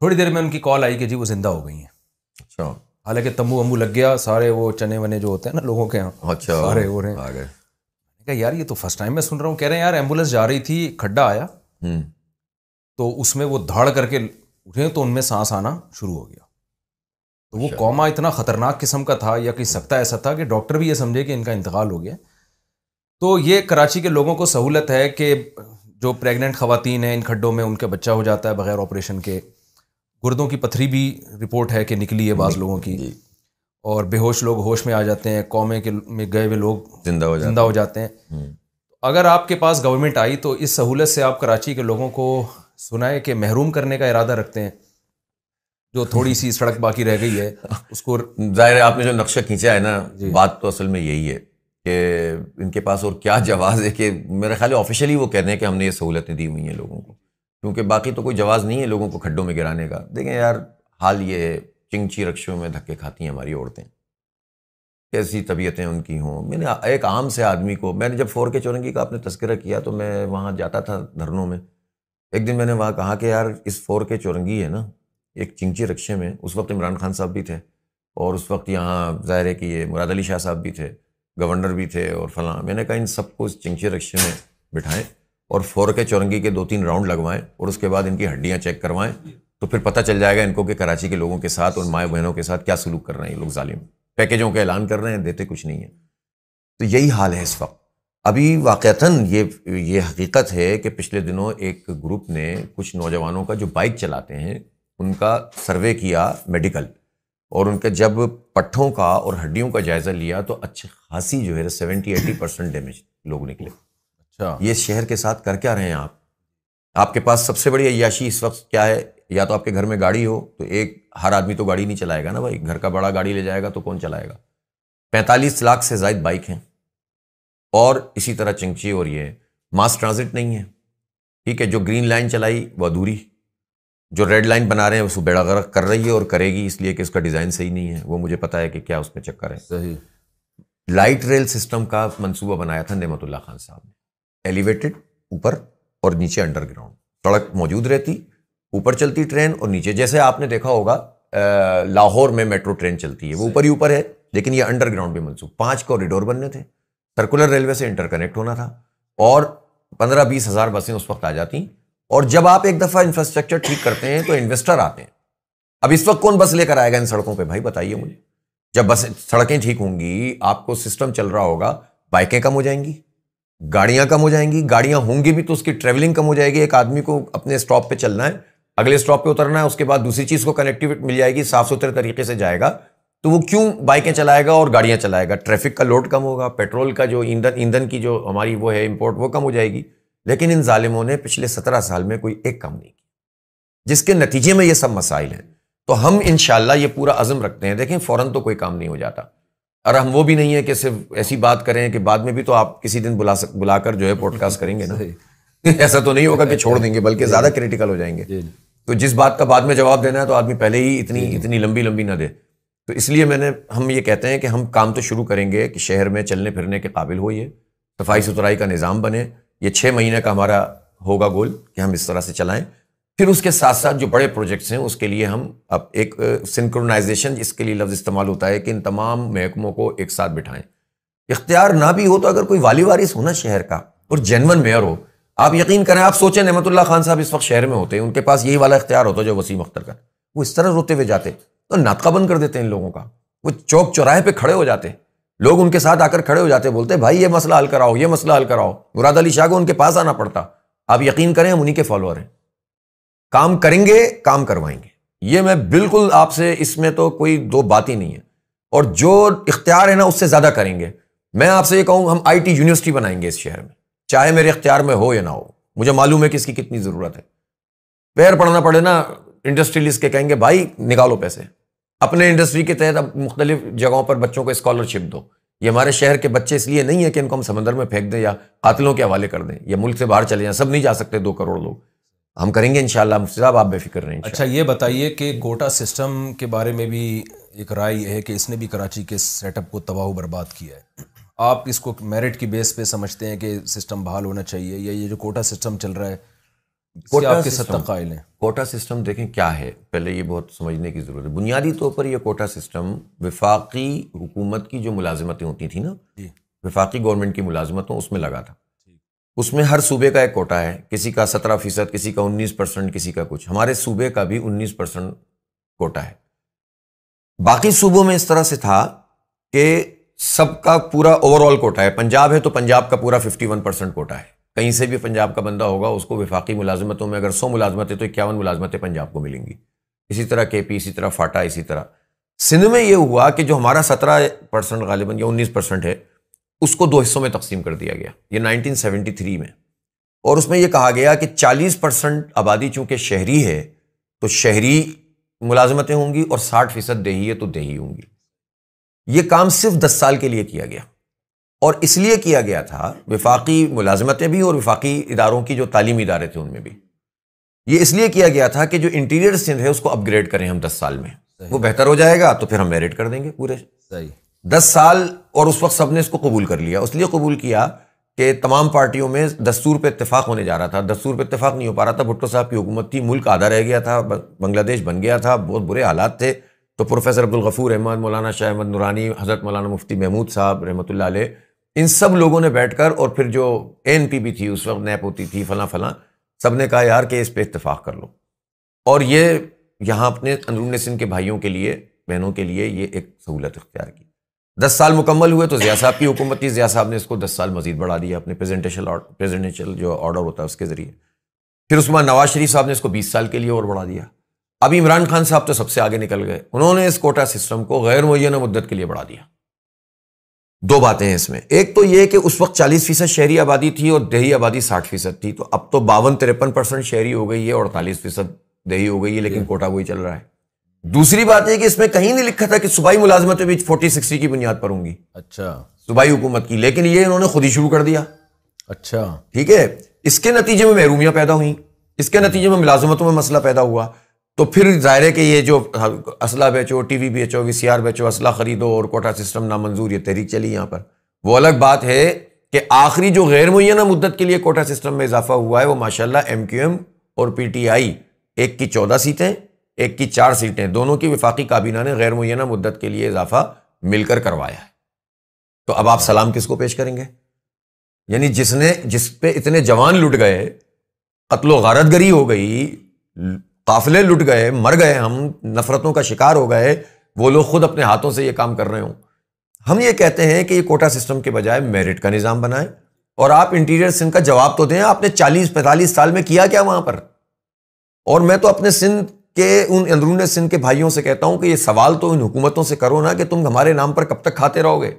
थोड़ी देर में उनकी कॉल आई कि जी वो ज़िंदा हो गई हैं। अच्छा। हालाँकि तम्बू वम्बू लग गया सारे वो चने वने जो होते हैं ना लोगों के यहाँ अच्छा सारे हो रहे हैं। कहा यार ये तो फ़र्स्ट टाइम मैं सुन रहा हूँ कह रहे हैं यार एंबुलेंस जा रही थी खड्डा आया। हम्म। तो उसमें वो धाड़ करके उठे तो उनमें सांस आना शुरू हो गया। तो वो कौमा इतना खतरनाक किस्म का था या कि सकता ऐसा था कि डॉक्टर भी ये समझे कि इनका इंतकाल हो गया। तो ये कराची के लोगों को सहूलत है कि जो प्रेग्नेंट खवातीन हैं इन खड्डों में उनका बच्चा हो जाता है बगैर ऑपरेशन के। गुर्दों की पथरी भी रिपोर्ट है कि निकली है बाज़ लोगों की। और बेहोश लोग होश में आ जाते हैं कौमे के में गए हुए लोग ज़िंदा हो ज़िंदा हो। जाते हैं। हम्म। अगर आपके पास गवर्नमेंट आई तो इस सहूलत से आप कराची के लोगों को सुनाए कि महरूम करने का इरादा रखते हैं। जो थोड़ी सी सड़क बाकी रह गई है उसको ज़ाहिर है आपने जो नक्शा खींचा है ना बात तो असल में यही है कि इनके पास और क्या जवाब है कि मेरा ख्याल ऑफिशियली वो कहते हैं कि हमने ये सहूलतें दी हुई हैं लोगों को। क्योंकि बाकी तो कोई जवाब नहीं है लोगों को खड्डों में गिराने का। देखें यार हाल ये है चिंगची रक्षों में धक्के खाती हैं हमारी औरतें। कैसी तबीयतें उनकी हों? मैंने एक आम से आदमी को मैंने जब फोर के चौरंगी का आपने तस्करा किया तो मैं वहाँ जाता था धरनों में। एक दिन मैंने वहाँ कहा कि यार इस फोर के चौरंगी है ना एक चिंची रक्षे में, उस वक्त इमरान खान साहब भी थे और उस वक्त यहाँ ज़ाहिर है कि ये मुराद अली शाह साहब भी थे, गवर्नर भी थे और फला। मैंने कहा, इन सबको इस चिंचे रक्शे में बिठाएँ और फोर के चौरंगी के दो तीन राउंड लगवाएँ और उसके बाद इनकी हड्डियाँ चेक करवाएँ तो फिर पता चल जाएगा इनको कि कराची के लोगों के साथ और माए बहनों के साथ क्या सलूक कर रहे हैं ये लोग जालिम। पैकेजों का ऐलान कर रहे हैं, देते कुछ नहीं है। तो यही हाल है इस वक्त। अभी वाक़ता ये ये हकीकत है कि पिछले दिनों एक ग्रुप ने कुछ नौजवानों का जो बाइक चलाते हैं उनका सर्वे किया मेडिकल और उनके जब पट्ठों का और हड्डियों का जायज़ा लिया तो अच्छी खासी जो है सेवेंटी एटी परसेंट डैमेज लोग निकले अच्छा। ये शहर के साथ कर क्या रहे हैं आप। आपके पास सबसे बड़ी अयाशी इस वक्त क्या है? या तो आपके घर में गाड़ी हो तो एक हर आदमी तो गाड़ी नहीं चलाएगा ना भाई। घर का बड़ा गाड़ी ले जाएगा तो कौन चलाएगा? पैंतालीस लाख से जायद बाइक हैं। और इसी तरह चिंची और ये मास ट्रांजिट नहीं है। ठीक है जो ग्रीन लाइन चलाई वो अधूरी। जो रेड लाइन बना रहे हैं उसको बेड़ा गर्क कर रही है और करेगी इसलिए कि उसका डिज़ाइन सही नहीं है। वो मुझे पता है कि क्या उसमें चक्कर है। सही। लाइट रेल सिस्टम का मंसूबा बनाया था नेमतुल्ला खान साहब ने। एलिवेटेड ऊपर और नीचे अंडरग्राउंड सड़क मौजूद रहती ऊपर चलती ट्रेन और नीचे। जैसे आपने देखा होगा लाहौर में मेट्रो ट्रेन चलती है। वो ऊपर ही ऊपर है लेकिन ये अंडरग्राउंड भी मंसूब। पाँच कॉरिडोर बनने थे। सर्कुलर रेलवे से इंटरकनेक्ट होना था और पंद्रह बीस हज़ार बसें उस वक्त आ जाती। और जब आप एक दफ़ा इंफ्रास्ट्रक्चर ठीक करते हैं तो इन्वेस्टर आते हैं। अब इस वक्त कौन बस लेकर आएगा इन सड़कों पे? भाई बताइए मुझे। जब बस, सड़कें ठीक होंगी, आपको सिस्टम चल रहा होगा, बाइकें कम हो जाएँगी, गाड़ियाँ कम हो जाएँगी, गाड़ियाँ होंगी भी तो उसकी ट्रेवलिंग कम हो जाएगी। एक आदमी को अपने स्टॉप पे चलना है, अगले स्टॉप पे उतरना है, उसके बाद दूसरी चीज़ को कनेक्टिविटी मिल जाएगी साफ़ सुथरे तरीके से जाएगा तो वो क्यों बाइकें चलाएगा और गाड़ियाँ चलाएगा? ट्रैफ़िक का लोड कम होगा पेट्रोल का जो ईंधन ईंधन की जो हमारी वो है इंपोर्ट वो कम हो जाएगी। लेकिन इन जालिमों ने पिछले सत्रह साल में कोई एक काम नहीं किया। जिसके नतीजे में ये सब मसाइल हैं तो हम इनशाला ये पूरा अज़म रखते हैं। देखें फ़ौरन तो कोई काम नहीं हो जाता। और हम वो भी नहीं है कि सिर्फ़ ऐसी बात करें कि बाद में भी तो आप किसी दिन बुला सक बुलाकर जो है पॉडकास्ट करेंगे ना। ऐसा तो नहीं होगा कि छोड़ देंगे बल्कि ज़्यादा क्रिटिकल हो जाएँगे। तो जिस बात का बाद में जवाब देना है तो आदमी पहले ही इतनी इतनी लंबी लंबी ना दे। तो इसलिए मैंने हम ये कहते हैं कि हम काम तो शुरू करेंगे कि शहर में चलने फिरने के काबिल हो ये सफ़ाई सुथराई का निज़ाम बने ये छः महीने का हमारा होगा गोल कि हम इस तरह से चलाएँ। फिर उसके साथ साथ जो बड़े प्रोजेक्ट्स हैं, उसके लिए हम अब एक सिंक्रोनाइजेशन इसके लिए लफ्ज़ इस्तेमाल होता है कि इन तमाम महकमों को एक साथ बिठाएँ। इख्तियार ना भी हो तो अगर कोई वाली वारिस हो ना शहर का और जेनवन मेयर हो, आप यकीन करें, आप सोचें नमतुल्ला खान साहब इस वक्त शहर में होते हैं, उनके पास यही वाला इख्तियार होता जो वसीम अख्तर का। वो इस तरह रोते हुए जाते तो नाटका बंद कर देते हैं इन लोगों का। वो चौक चौराहे पे खड़े हो जाते लोग उनके साथ आकर खड़े हो जाते, बोलते, भाई, ये मसला हल कराओ, ये मसला हल कराओ। मुराद अली शाह को उनके पास आना पड़ता। आप यकीन करें, हम उन्हीं के फॉलोअर हैं। काम करेंगे, काम करवाएँगे। ये मैं बिल्कुल आपसे, इसमें तो कोई दो बात ही नहीं है। और जो इख्तियार है ना, उससे ज़्यादा करेंगे। मैं आपसे ये कहूँ, हम आईटी यूनिवर्सिटी बनाएँगे इस शहर में। चाहे मेरे इख्तियार में हो या ना हो, मुझे मालूम है कि इसकी कितनी ज़रूरत है। पैर पढ़ना पड़े ना इंडस्ट्रियलिस्ट के कहेंगे, भाई, निकालो पैसे। अपने इंडस्ट्री के तहत अब मुख्तलिफ़ जगहों पर बच्चों को स्कॉलरशिप दो। ये हमारे शहर के बच्चे इसलिए नहीं है कि इनको हम समंदर में फेंक दें या कातिलों के हवाले कर दें। या मुल्क से बाहर चले जाएँ सब नहीं जा सकते दो करोड़ लोग। हम करेंगे इंशाल्लाह मुफ्ती साहब आप बेफिक्र रहें अच्छा ये बताइए कि कोटा सिस्टम के बारे में भी एक राय यह है कि इसने भी कराची के सेटअप को तबाह बर्बाद किया है। आप इसको मेरिट की बेस पे समझते हैं कि सिस्टम बहाल होना चाहिए या ये जो कोटा सिस्टम चल रहा है कोटा सत्ता कायल हैं। कोटा सिस्टम देखें क्या है। पहले ये बहुत समझने की ज़रूरत है। बुनियादी तौर पर यह कोटा सिस्टम विफाकी हुकूमत की जो मुलाजमतें होती थी ना विफाकी गवर्नमेंट की मुलाजमतों उसमें लगा था। उसमें हर सूबे का एक कोटा है। किसी का सत्रह फ़ीसद किसी का उन्नीस परसेंट किसी का कुछ। हमारे सूबे का भी उन्नीस परसेंट कोटा है। बाकी सूबों में इस तरह से था कि सबका पूरा ओवरऑल कोटा है। पंजाब है तो पंजाब का पूरा फिफ्टी वन परसेंट कोटा है। कहीं से भी पंजाब का बंदा होगा, उसको विफाकी मुलाजमतों में, अगर सौ मुलाजमतें तो इक्यावन मुलाजमतें पंजाब को मिलेंगी। इसी तरह के पी इसी तरह फाटा, इसी तरह। सिंध में यह हुआ कि जो हमारा सत्रह परसेंट गालिबन, या उन्नीस परसेंट है, उसको दो हिस्सों में तकसीम कर दिया गया, ये 1973 में। और उसमें यह कहा गया कि 40 परसेंट आबादी चूँकि शहरी है तो शहरी मुलाजमतें होंगी और 60 फ़ीसद देही है तो देही होंगी। ये काम सिर्फ़ 10 साल के लिए किया गया। और इसलिए किया गया था विफाकी मुलाजमतें भी और विफाकी इदारों की जो तालीमी इदारे थे उनमें भी। ये इसलिए किया गया था कि जो इंटीरियर सिंध है उसको अपग्रेड करें हम दस साल में। वो बेहतर हो जाएगा तो फिर हम मेरिट कर देंगे पूरे। सही। दस साल और उस वक्त सबने इसको कबूल कर लिया। उसलिए कबूल किया कि तमाम पार्टियों में दस्तूर पे इतफाक होने जा रहा था। दस्तूर पे इतफाक नहीं हो पा रहा था। भुट्टो साहब की हुकूमत थी मुल्क आधा रह गया था बांग्लादेश बन गया था बहुत बुरे हालात थे। तो प्रोफेसर अब्दुल गफूर अहमद मौलाना शाह अहमद नुरानी हज़रत मौलाना मुफ्ती महमूद साहब रहमत इन सब लोगों ने बैठकर और फिर जो एन पी भी थी, उस वक्त नैप होती थी, फला फला सबने कहा, यार, कि इस पर इतफाक़ कर लो। और ये यहाँ अपने अंदरून सिंह के भाइयों के लिए, बहनों के लिए ये एक सहूलत इख्तियार की। दस साल मुकम्मल हुए तो ज़िया साहब की हुकूमत थी ज़िया साहब ने इसको दस साल मजीद बढ़ा दिया अपने प्रेजेंटेशन प्रेजेंटेशन जो ऑर्डर होता है उसके ज़रिए। फिर उसके बाद नवाज़ शरीफ साहब ने इसको बीस साल के लिए और बढ़ा दिया। अब इमरान खान साहब तो सबसे आगे निकल गए। उन्होंने इस कोटा सिस्टम को गैर मुन मुद्दत के लिए बढ़ा दिया। दो बातें हैं इसमें। एक तो यह कि उस वक्त चालीस फ़ीसद शहरी आबादी थी और दही आबादी साठ फ़ीसद थी। तो अब तो बावन तिरपन परसेंट शहरी हो गई है और अड़तालीस फ़ीसद दही हो गई है लेकिन कोटा वही चल रहा है। दूसरी बात यह कि इसमें कहीं नहीं लिखा था कि सुबाई मुलाजमत भी फोर्टी सिक्सटी की बुनियाद पर होंगी। अच्छा। सुबाई हुकूमत की लेकिन ये इन्होंने खुद ही शुरू कर दिया। अच्छा। ठीक है? इसके नतीजे में महरूमियाँ पैदा हुई। इसके नतीजे में मुलाजमतों में मसला पैदा हुआ। तो फिर ज़ाहिर है कि ये जो असला बेचो, टीवी बेचो वी सी आर बेचो, असला खरीदो और कोटा सिस्टम नामंजूर, ये तहरीक चली यहाँ पर। वो अलग बात है कि आखिरी जो गैर मुना मुद्दत के लिए कोटा सिस्टम में इजाफा हुआ है वो माशाल्लाह एम क्यू एम और पी टी आई एक की चौदह सीटें, एक की चार सीटें, दोनों की विफाकी काबीना ने गैर मुना मुद्दत के लिए इजाफा मिलकर करवाया है। तो अब आप सलाम किसको पेश करेंगे? यानी जिसने, जिस पे इतने जवान लुट गए कत्लो गारतगरी हो गई काफिले लुट गए मर गए हम नफरतों का शिकार हो गए वो लोग खुद अपने हाथों से ये काम कर रहे हो। हम ये कहते हैं कि ये कोटा सिस्टम के बजाय मेरिट का निज़ाम बनाए और आप इंटीरियर सिंध का जवाब तो दें आपने 40-45 साल में किया क्या वहाँ पर? और मैं तो अपने सिंध के उन अंदरून सिंध के भाइयों से कहता हूँ कि ये सवाल तो इन हुकूमतों से करो ना कि तुम हमारे नाम पर कब तक खाते रहोगे।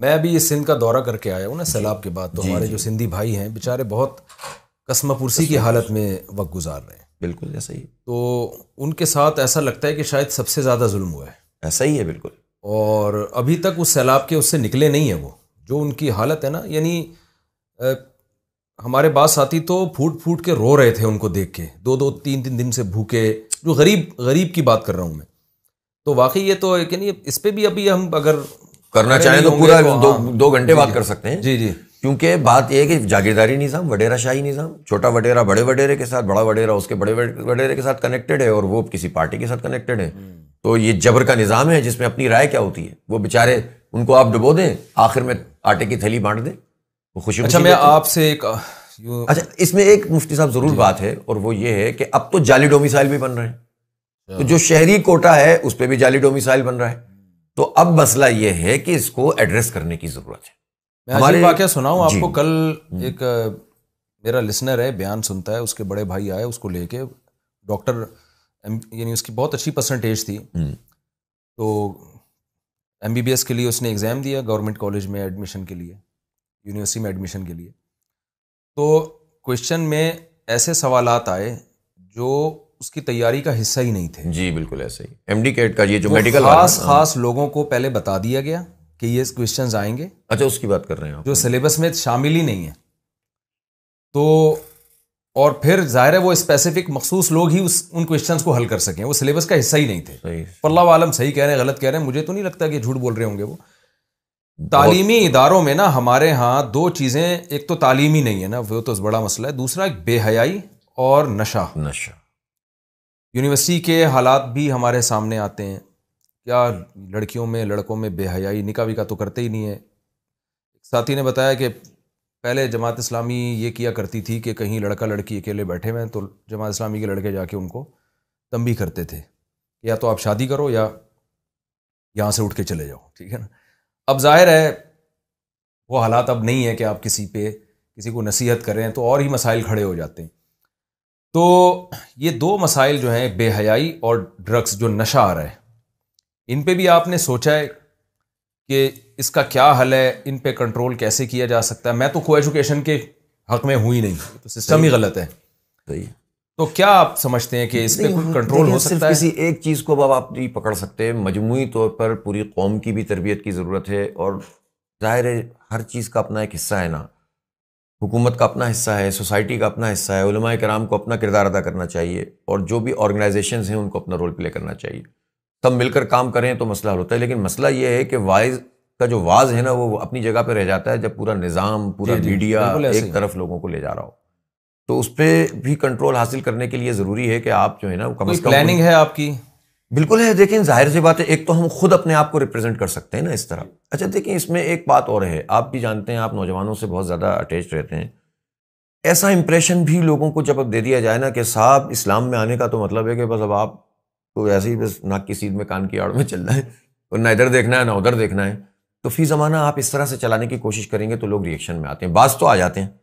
मैं अभी ये सिंध का दौरा करके आया हूँ ना सैलाब के बाद तो हमारे जो। सिंधी भाई हैं बेचारे बहुत कसमापुरसी की हालत में वक्त गुजार रहे हैं। बिल्कुल ऐसा ही। तो उनके साथ ऐसा लगता है कि शायद सबसे ज़्यादा जुल्म हुआ है। ऐसा ही है बिल्कुल। और अभी तक उस सैलाब के उससे निकले नहीं है वो। जो उनकी हालत है ना यानी हमारे पास साथी तो फूट फूट के रो रहे थे उनको देख के। दो दो तीन तीन दिन से भूखे। जो गरीब गरीब की बात कर रहा हूँ मैं। तो वाकई ये तो यानी इस पर भी अभी हम अगर करना चाहें तो पूरा तो दो, हाँ, दो घंटे बात कर सकते हैं। जी जी। क्योंकि बात यह है कि जागीरदारी निज़ाम वडेरा शाही निज़ाम छोटा वडेरा बड़े वडेरे के साथ बड़ा वडेरा उसके बड़े वडेरे के साथ कनेक्टेड है और वो किसी पार्टी के साथ कनेक्टेड है। तो ये जबर का निज़ाम है जिसमें अपनी राय क्या होती है? वो बेचारे उनको आप डुबो दें आखिर में आटे की थैली बांट दें वो खुशी अच्छा मैं आपसे एक अच्छा इसमें एक मुफ्ती साहब ज़रूर बात है और वो ये है कि अब तो जाली डोमिसाइल भी बन रहे हैं। तो जो शहरी कोटा है उस पर भी जाली डोमिसाइल बन रहा है। तो अब मसला ये है कि इसको एड्रेस करने की ज़रूरत है। मैं हमारे वाक्य सुनाऊं आपको? कल हम्म। एक मेरा लिसनर है बयान सुनता है उसके बड़े भाई आए उसको लेके डॉक्टर यानी उसकी बहुत अच्छी परसेंटेज थी। हम्म। तो एमबीबीएस के लिए उसने एग्ज़ाम दिया गवर्नमेंट कॉलेज में एडमिशन के लिए यूनिवर्सिटी में एडमिशन के लिए। तो क्वेश्चन में ऐसे सवाल आए जो उसकी तैयारी का हिस्सा ही नहीं थे। जी बिल्कुल ऐसे ही। एमडी कैट का ये जो मेडिकल खास खास लोगों को पहले बता दिया गया। कि ये क्वेश्चंस आएँगे। अच्छा उसकी बात कर रहे हैं जो सिलेबस में शामिल ही नहीं है। तो और फिर ज़ाहिर है वो स्पेसिफिक मखसूस लोग ही उस उन क्वेश्चंस को हल कर सकें। वो सिलेबस का हिस्सा ही नहीं थे। पल्ला आलम सही कह रहे हैं गलत कह रहे हैं। मुझे तो नहीं लगता कि झूठ बोल रहे होंगे वो। तालीमी इदारों में ना हमारे यहाँ दो चीज़ें एक तो तालीमी नहीं है ना वो तो बड़ा मसला है। दूसरा एक बेहयाई और नशा। नशा। यूनिवर्सिटी के हालात भी हमारे सामने आते हैं। क्या लड़कियों में, लड़कों में बेहयाई निका विका तो करते ही नहीं है। साथी ने बताया कि पहले जमात इस्लामी ये किया करती थी कि कहीं लड़का लड़की अकेले बैठे हुए हैं तो जमात इस्लामी के लड़के जाके उनको तंबी करते थे या तो आप शादी करो या यहाँ से उठ के चले जाओ, ठीक है ना? अब ज़ाहिर है, वो हालात अब नहीं है कि आप किसी पे किसी को नसीहत करें तो और ही मसाइल खड़े हो जाते हैं। तो ये दो मसाइल जो हैं बेहयाई और ड्रग्स, जो नशा आ रहा है इन पे भी आपने सोचा है कि इसका क्या हल है? इन पे कंट्रोल कैसे किया जा सकता है? मैं तो को एजुकेशन के हक में हूँ ही नहीं तो सिस्टम ही गलत है। सही तो क्या आप समझते हैं कि इस पे कोई कंट्रोल हो सकता है? किसी एक चीज़ को अब आप नहीं पकड़ सकते। मजमू तौर पर पूरी कौम की भी तरबियत की ज़रूरत है और ज़ाहिर है हर चीज़ का अपना एक हिस्सा है ना। हुकूमत का अपना हिस्सा है सोसाइटी का अपना हिस्सा है कराम को अपना किरदार अदा करना चाहिए और जो भी ऑर्गेनाइजेशन हैं उनको अपना रोल प्ले करना चाहिए। सब मिलकर काम करें तो मसला हल होता है। लेकिन मसला ये है कि वाइज का जो वाज है ना वो अपनी जगह पे रह जाता है जब पूरा निज़ाम पूरा मीडिया एक तरफ़ लोगों को ले जा रहा हो। तो उस पर भी कंट्रोल हासिल करने के लिए ज़रूरी है कि आप जो है ना कम अज़ कम प्लानिंग है आपकी? बिल्कुल है। देखें ज़ाहिर सी बात है एक तो हम खुद अपने आप को रिप्रेजेंट कर सकते हैं ना इस तरह। अच्छा देखिए इसमें एक बात और है। आप भी जानते हैं आप नौजवानों से बहुत ज़्यादा अटैच रहते हैं। ऐसा इंप्रेशन भी लोगों को जब अब दे दिया जाए ना कि साहब इस्लाम में आने का तो मतलब है कि बस अब आप तो ऐसे ही बस नाक की सीध में कान की आड़ में चलना है और ना इधर देखना है, ना उधर देखना है। तो फ़ी ज़माना आप इस तरह से चलाने की कोशिश करेंगे तो लोग रिएक्शन में आते हैं। बाज तो आ जाते हैं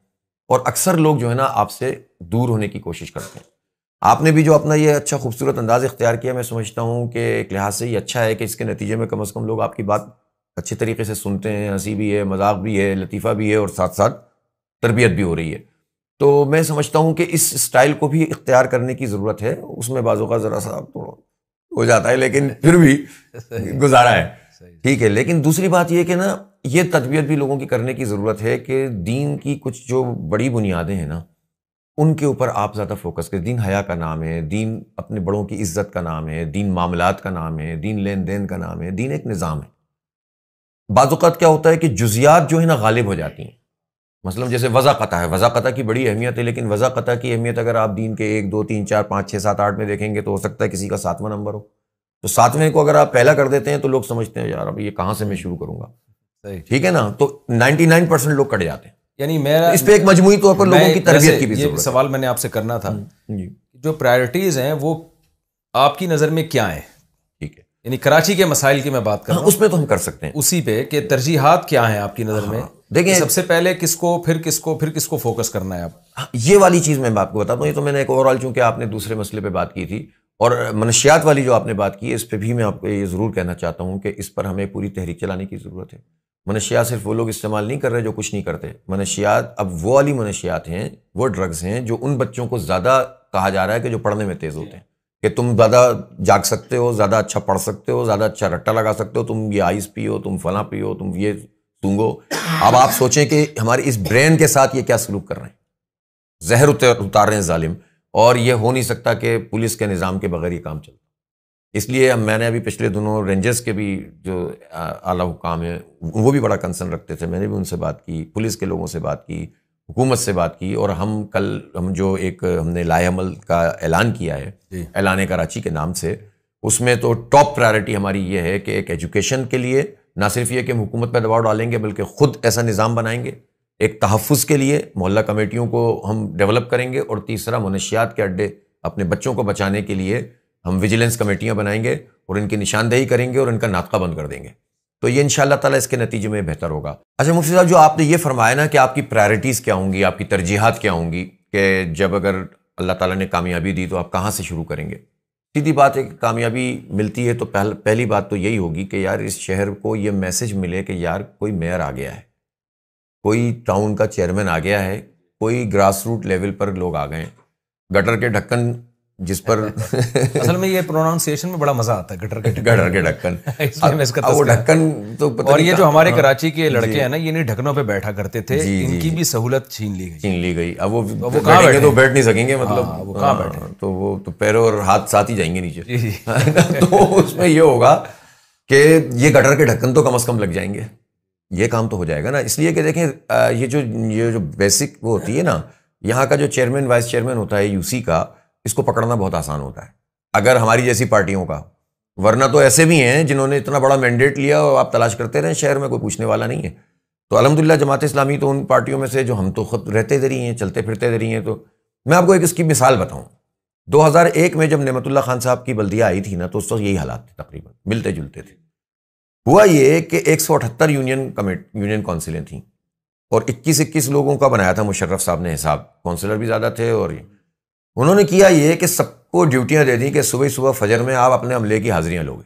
और अक्सर लोग जो है ना आपसे दूर होने की कोशिश करते हैं। आपने भी जो अपना ये अच्छा खूबसूरत अंदाज इख्तियार किया, मैं समझता हूँ कि एक लिहाज से ये अच्छा है कि इसके नतीजे में कम अज़ कम लोग आपकी बात अच्छे तरीके से सुनते हैं, हँसी भी है, मज़ाक भी है, लतीफ़ा भी है और साथ साथ तरबियत भी हो रही है। तो मैं समझता हूँ कि इस स्टाइल को भी इख्तियार करने की ज़रूरत है। उसमें बाज़ों का ज़रा सा थोड़ा हो जाता है लेकिन फिर भी गुजारा है। ठीक है लेकिन दूसरी बात यह कि ना ये तदबियत भी लोगों की करने की ज़रूरत है कि दीन की कुछ जो बड़ी बुनियादें हैं ना उनके ऊपर आप ज़्यादा फोकस करें। दीन हया का नाम है दीन अपने बड़ों की इज़्ज़त का नाम है दीन मामलात का नाम है दीन लेन देन का नाम है दीन एक निज़ाम है। बाज़ात क्या होता है कि जुजियात जो है ना गालिब हो जाती हैं। मतलब जैसे वज़ा कता है। वज़ा कता की बड़ी अहमियत है लेकिन वज़ा कता की अहमियत अगर आप दीन के एक दो तीन चार पाँच छः सात आठ में देखेंगे तो हो सकता है किसी का सातवां नंबर हो। तो सातवें को अगर आप पहला कर देते हैं तो लोग समझते हैं यार अब ये कहाँ से मैं शुरू करूँगा? ठीक है ना? तो नाइन्टी नाइन परसेंट लोग कट जाते हैं। यानी मेरा इस पर एक मजमुई तौर पर लोगों की तरबियत की भी ये सवाल मैंने आपसे करना था हम्म, जो। प्रायोरिटीज हैं वो आपकी नज़र में क्या है? ठीक है। यानी कराची के मसाइल की मैं बात कर हाँ, उसमें तो हम कर सकते हैं। उसी पे कि तरजीहात क्या है आपकी नज़र में? हाँ, देखिए सबसे पहले किसको फिर किसको फिर किसको फोकस करना है आप हाँ, ये वाली चीज़ मैं आपको बताता हूँ। ये तो मैंने एक ओवरऑल चूँकि आपने दूसरे मसले पे बात की थी और मनशियात वाली जो आपने बात की है इस पर भी मैं आपको ये ज़रूर कहना चाहता हूँ कि इस पर हमें पूरी तहरीक चलाने की ज़रूरत है। मनशियात सिर्फ़ वो लोग इस्तेमाल नहीं कर रहे जो कुछ नहीं करते। मनशियात अब वो वाली मनशियात हैं वो ड्रग्स हैं जो उन बच्चों को ज़्यादा कहा जा रहा है कि जो पढ़ने में तेज़ होते हैं। कि तुम ज़्यादा जाग सकते हो ज़्यादा अच्छा पढ़ सकते हो ज़्यादा अच्छा रट्टा लगा सकते हो तुम ये आइस पियो तुम फला पियो तुम ये सूंगो अब आप सोचें कि हमारे इस ब्रेन के साथ ये क्या सलूक कर रहे हैं। जहर उतार रहे हैं जालिम। और ये हो नहीं सकता कि पुलिस के निज़ाम के बगैर ये काम चलता। इसलिए अब मैंने अभी पिछले दिनों रेंजर्स के भी जो आला हुकाम है वो भी बड़ा कंसर्न रखते थे। मैंने भी उनसे बात की पुलिस के लोगों से बात की हुकूमत से बात की। और हम कल हम जो एक हमने लाएमल का ऐलान किया है ऐलान कराची के नाम से उसमें तो टॉप प्रायोरिटी हमारी ये है कि एक एजुकेशन के लिए ना सिर्फ़ ये कि हम हुकूमत पर दबाव डालेंगे, बल्कि ख़ुद ऐसा निज़ाम बनाएँगे, एक तहफ़ के लिए मोहल्ला कमेटियों को हम डेवलप करेंगे और तीसरा मनशियात के अड्डे अपने बच्चों को बचाने के लिए हम विजिलेंस कमेटियाँ बनाएँगे और इनकी निशानदेही करेंगे और इनका नाटका बंद कर देंगे। तो ये इन ताला इसके नतीजे में बेहतर होगा। अच्छा मुफ्ती साहब, जो आपने ये फरमाया ना कि आपकी प्रायोरिटीज़ क्या होंगी, आपकी तरजीहत क्या होंगी, कि जब अगर अल्लाह ताला ने कामयाबी दी तो आप कहाँ से शुरू करेंगे? सीधी बात है कि कामयाबी मिलती है तो पहल, पहली बात तो यही होगी कि यार इस शहर को ये मैसेज मिले कि यार कोई मेयर आ गया है कोई टाउन का चेयरमैन आ गया है कोई ग्रास रूट लेवल पर लोग आ गए गटर के ढक्कन जिस पर असल में ये प्रोनाउंसिएशन में बड़ा मज़ा आता है गटर के गटर के ढक्कन। वो ढक्कन तो पता और ये जो हमारे हाँ, कराची के लड़के हैं ना ये नहीं ढक्कनों पे बैठा करते थे इनकी भी सहूलत छीन ली गई। छीन ली गई। अब वो वो कहाँ बैठे तो बैठ नहीं सकेंगे मतलब। हाँ, वो कहाँ हाँ, बैठे तो वो तो पैरों और हाथ साथ ही जाएँगे नीचे। तो उसमें ये होगा कि ये गटर के ढक्कन तो कम अज कम लग जाएँगे। ये काम तो हो जाएगा ना। इसलिए कि देखें ये जो ये जो बेसिक वो होती है ना यहाँ का जो चेयरमैन वाइस चेयरमैन होता है यूसी का इसको पकड़ना बहुत आसान होता है। अगर हमारी जैसी पार्टियों का, वरना तो ऐसे भी हैं जिन्होंने इतना बड़ा मैंडेट लिया और आप तलाश करते रहें, शहर में कोई पूछने वाला नहीं है। तो अलहमदिल्ला जमात इस्लामी तो उन पार्टियों में से जो हम तो खुद रहते दे रही हैं, चलते फिरते दे रही हैं तो मैं आपको एक इसकी मिसाल बताऊँ। 2001 में जब नमतुल्ला खान साहब की बल्दिया आई थी ना तो उस वक्त यही हालात थे तकरीबन, मिलते जुलते थे। हुआ ये कि एक सौ अठहत्तर यूनियन कमेट, यूनियन काउंसिलें थी और 21-21 लोगों का बनाया था मुशर्रफ साहब ने हिसाब। काउंसिलर भी ज़्यादा थे और उन्होंने किया ये कि सबको ड्यूटियाँ दे दी कि सुबह सुबह फजर में आप अपने अमले की हाजिरियाँ लोगे।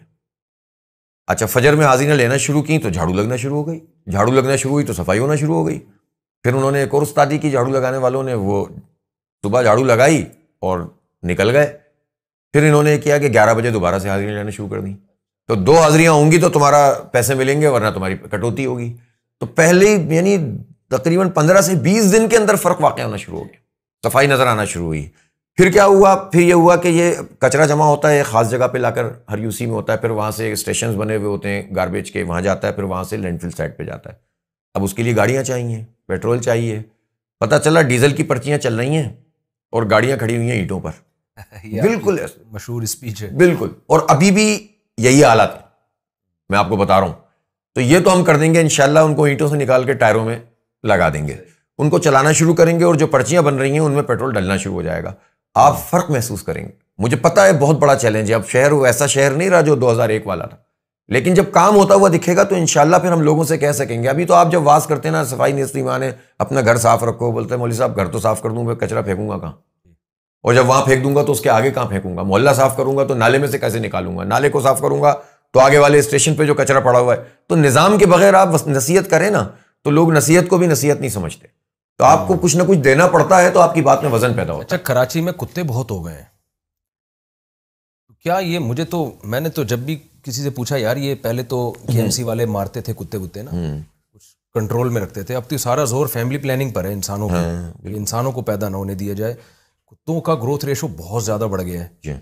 अच्छा फजर में हाजिरियाँ लेना शुरू की तो झाड़ू लगना शुरू हो गई। झाड़ू लगना शुरू हुई तो सफ़ाई होना शुरू हो गई। फिर उन्होंने एक और उस्तादी की झाड़ू लगाने वालों ने वो सुबह झाड़ू लगाई और निकल गए। फिर इन्होंने किया कि ग्यारह बजे दोबारा से हाजिरियाँ लेना शुरू कर दी। तो दो हाजिरियाँ होंगी तो तुम्हारा पैसे मिलेंगे, वरना तुम्हारी कटौती होगी। तो पहले, यानी तकरीबन पंद्रह से बीस दिन के अंदर फ़र्क वाक़ होना शुरू हो गया। सफ़ाई नज़र आना शुरू हुई। फिर क्या हुआ? फिर ये हुआ कि ये कचरा जमा होता है ख़ास जगह पे लाकर हर यूसी में होता है फिर वहाँ से स्टेशन बने हुए होते हैं गार्बेज के वहाँ जाता है फिर वहाँ से लैंडफिल साइड पे जाता है। अब उसके लिए गाड़ियाँ चाहिए पेट्रोल चाहिए पता चला डीजल की पर्चियाँ चल रही हैं और गाड़ियाँ खड़ी हुई हैं ईंटों पर। बिल्कुल। मशहूर स्पीच है। बिल्कुल। और अभी भी यही हालत है। मैं आपको बता रहा हूँ। तो ये तो हम कर देंगे इनशाला उनको ईंटों से निकाल के टायरों में लगा देंगे। उनको चलाना शुरू करेंगे और जो पर्चियाँ बन रही हैं उनमें पेट्रोल डलना शुरू हो जाएगा। आप फ़र्क महसूस करेंगे। मुझे पता है बहुत बड़ा चैलेंज है। अब शहर वैसा शहर नहीं रहा जो 2001 वाला था। लेकिन जब काम होता हुआ दिखेगा तो इनशाला फिर हम लोगों से कह सकेंगे। अभी तो आप जब वास करते हैं ना, सफ़ाई निस्ती माने, अपना घर साफ़ रखो, बोलते हैं, मौली साहब, घर तो साफ़ कर दूँगा कचरा फेंकूँगा कहाँ? और जब वहाँ फेंक दूँगा तो उसके आगे कहाँ फेंकूँगा? मोहल्ला साफ़ करूँगा तो नाले में से कैसे निकालूँगा? नाले को साफ़ करूँगा तो आगे वाले स्टेशन पर जो कचरा पड़ा हुआ है। तो निज़ाम के बगैर आप नसीहत करें ना तो लोग नसीहत को भी नसीहत नहीं समझते। तो आपको कुछ ना कुछ देना पड़ता है तो आपकी बात में वज़न पैदा होता अच्छा कराची में कुत्ते बहुत हो गए हैं। क्या ये मुझे तो मैंने तो जब भी किसी से पूछा यार ये पहले तो केएमसी वाले मारते थे कुत्ते कुत्ते ना? हम्म। कुछ कंट्रोल में रखते थे। अब तो सारा ज़ोर फैमिली प्लानिंग पर है इंसानों को। हाँ, इंसानों को पैदा ना होने दिया जाए। कुत्तों का ग्रोथ रेशो बहुत ज़्यादा बढ़ गया है।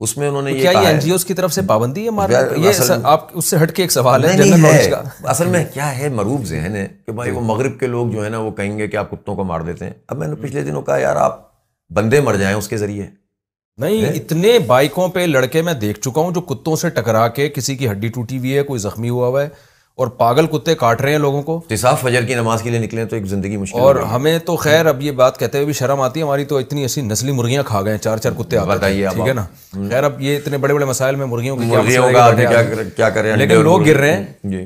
उसमें उन्होंने तो ये क्या ये एनजीओ की तरफ़ से पाबंदी है मार ये आप उससे हटके एक सवाल है जनरल नॉलेज का। असल में क्या है मरूब जहन है कि भाई वो मगरब के लोग जो है ना वो कहेंगे कि आप कुत्तों को मार देते हैं। अब मैंने पिछले दिनों कहा यार आप बंदे मर जाए उसके ज़रिए। नहीं इतने बाइकों पे लड़के मैं देख चुका हूँ जो कुत्तों से टकरा के किसी की हड्डी टूटी हुई है कोई जख्मी हुआ हुआ है। और पागल कुत्ते काट रहे हैं लोगों को। तिसाफ फजर की नमाज़ के लिए निकले तो एक ज़िंदगी मुश्किल और हमें तो खैर अब ये बात कहते हुए भी शर्म आती है हमारी तो इतनी ऐसी नस्ली मुर्गियाँ खा गए चार चार कुत्ते बताइए ठीक है ना? खैर अब ये इतने बड़े बड़े मसाइल में मुर्गियों की क्या क्या करें लेकिन लोग गिर रहे हैं। जी।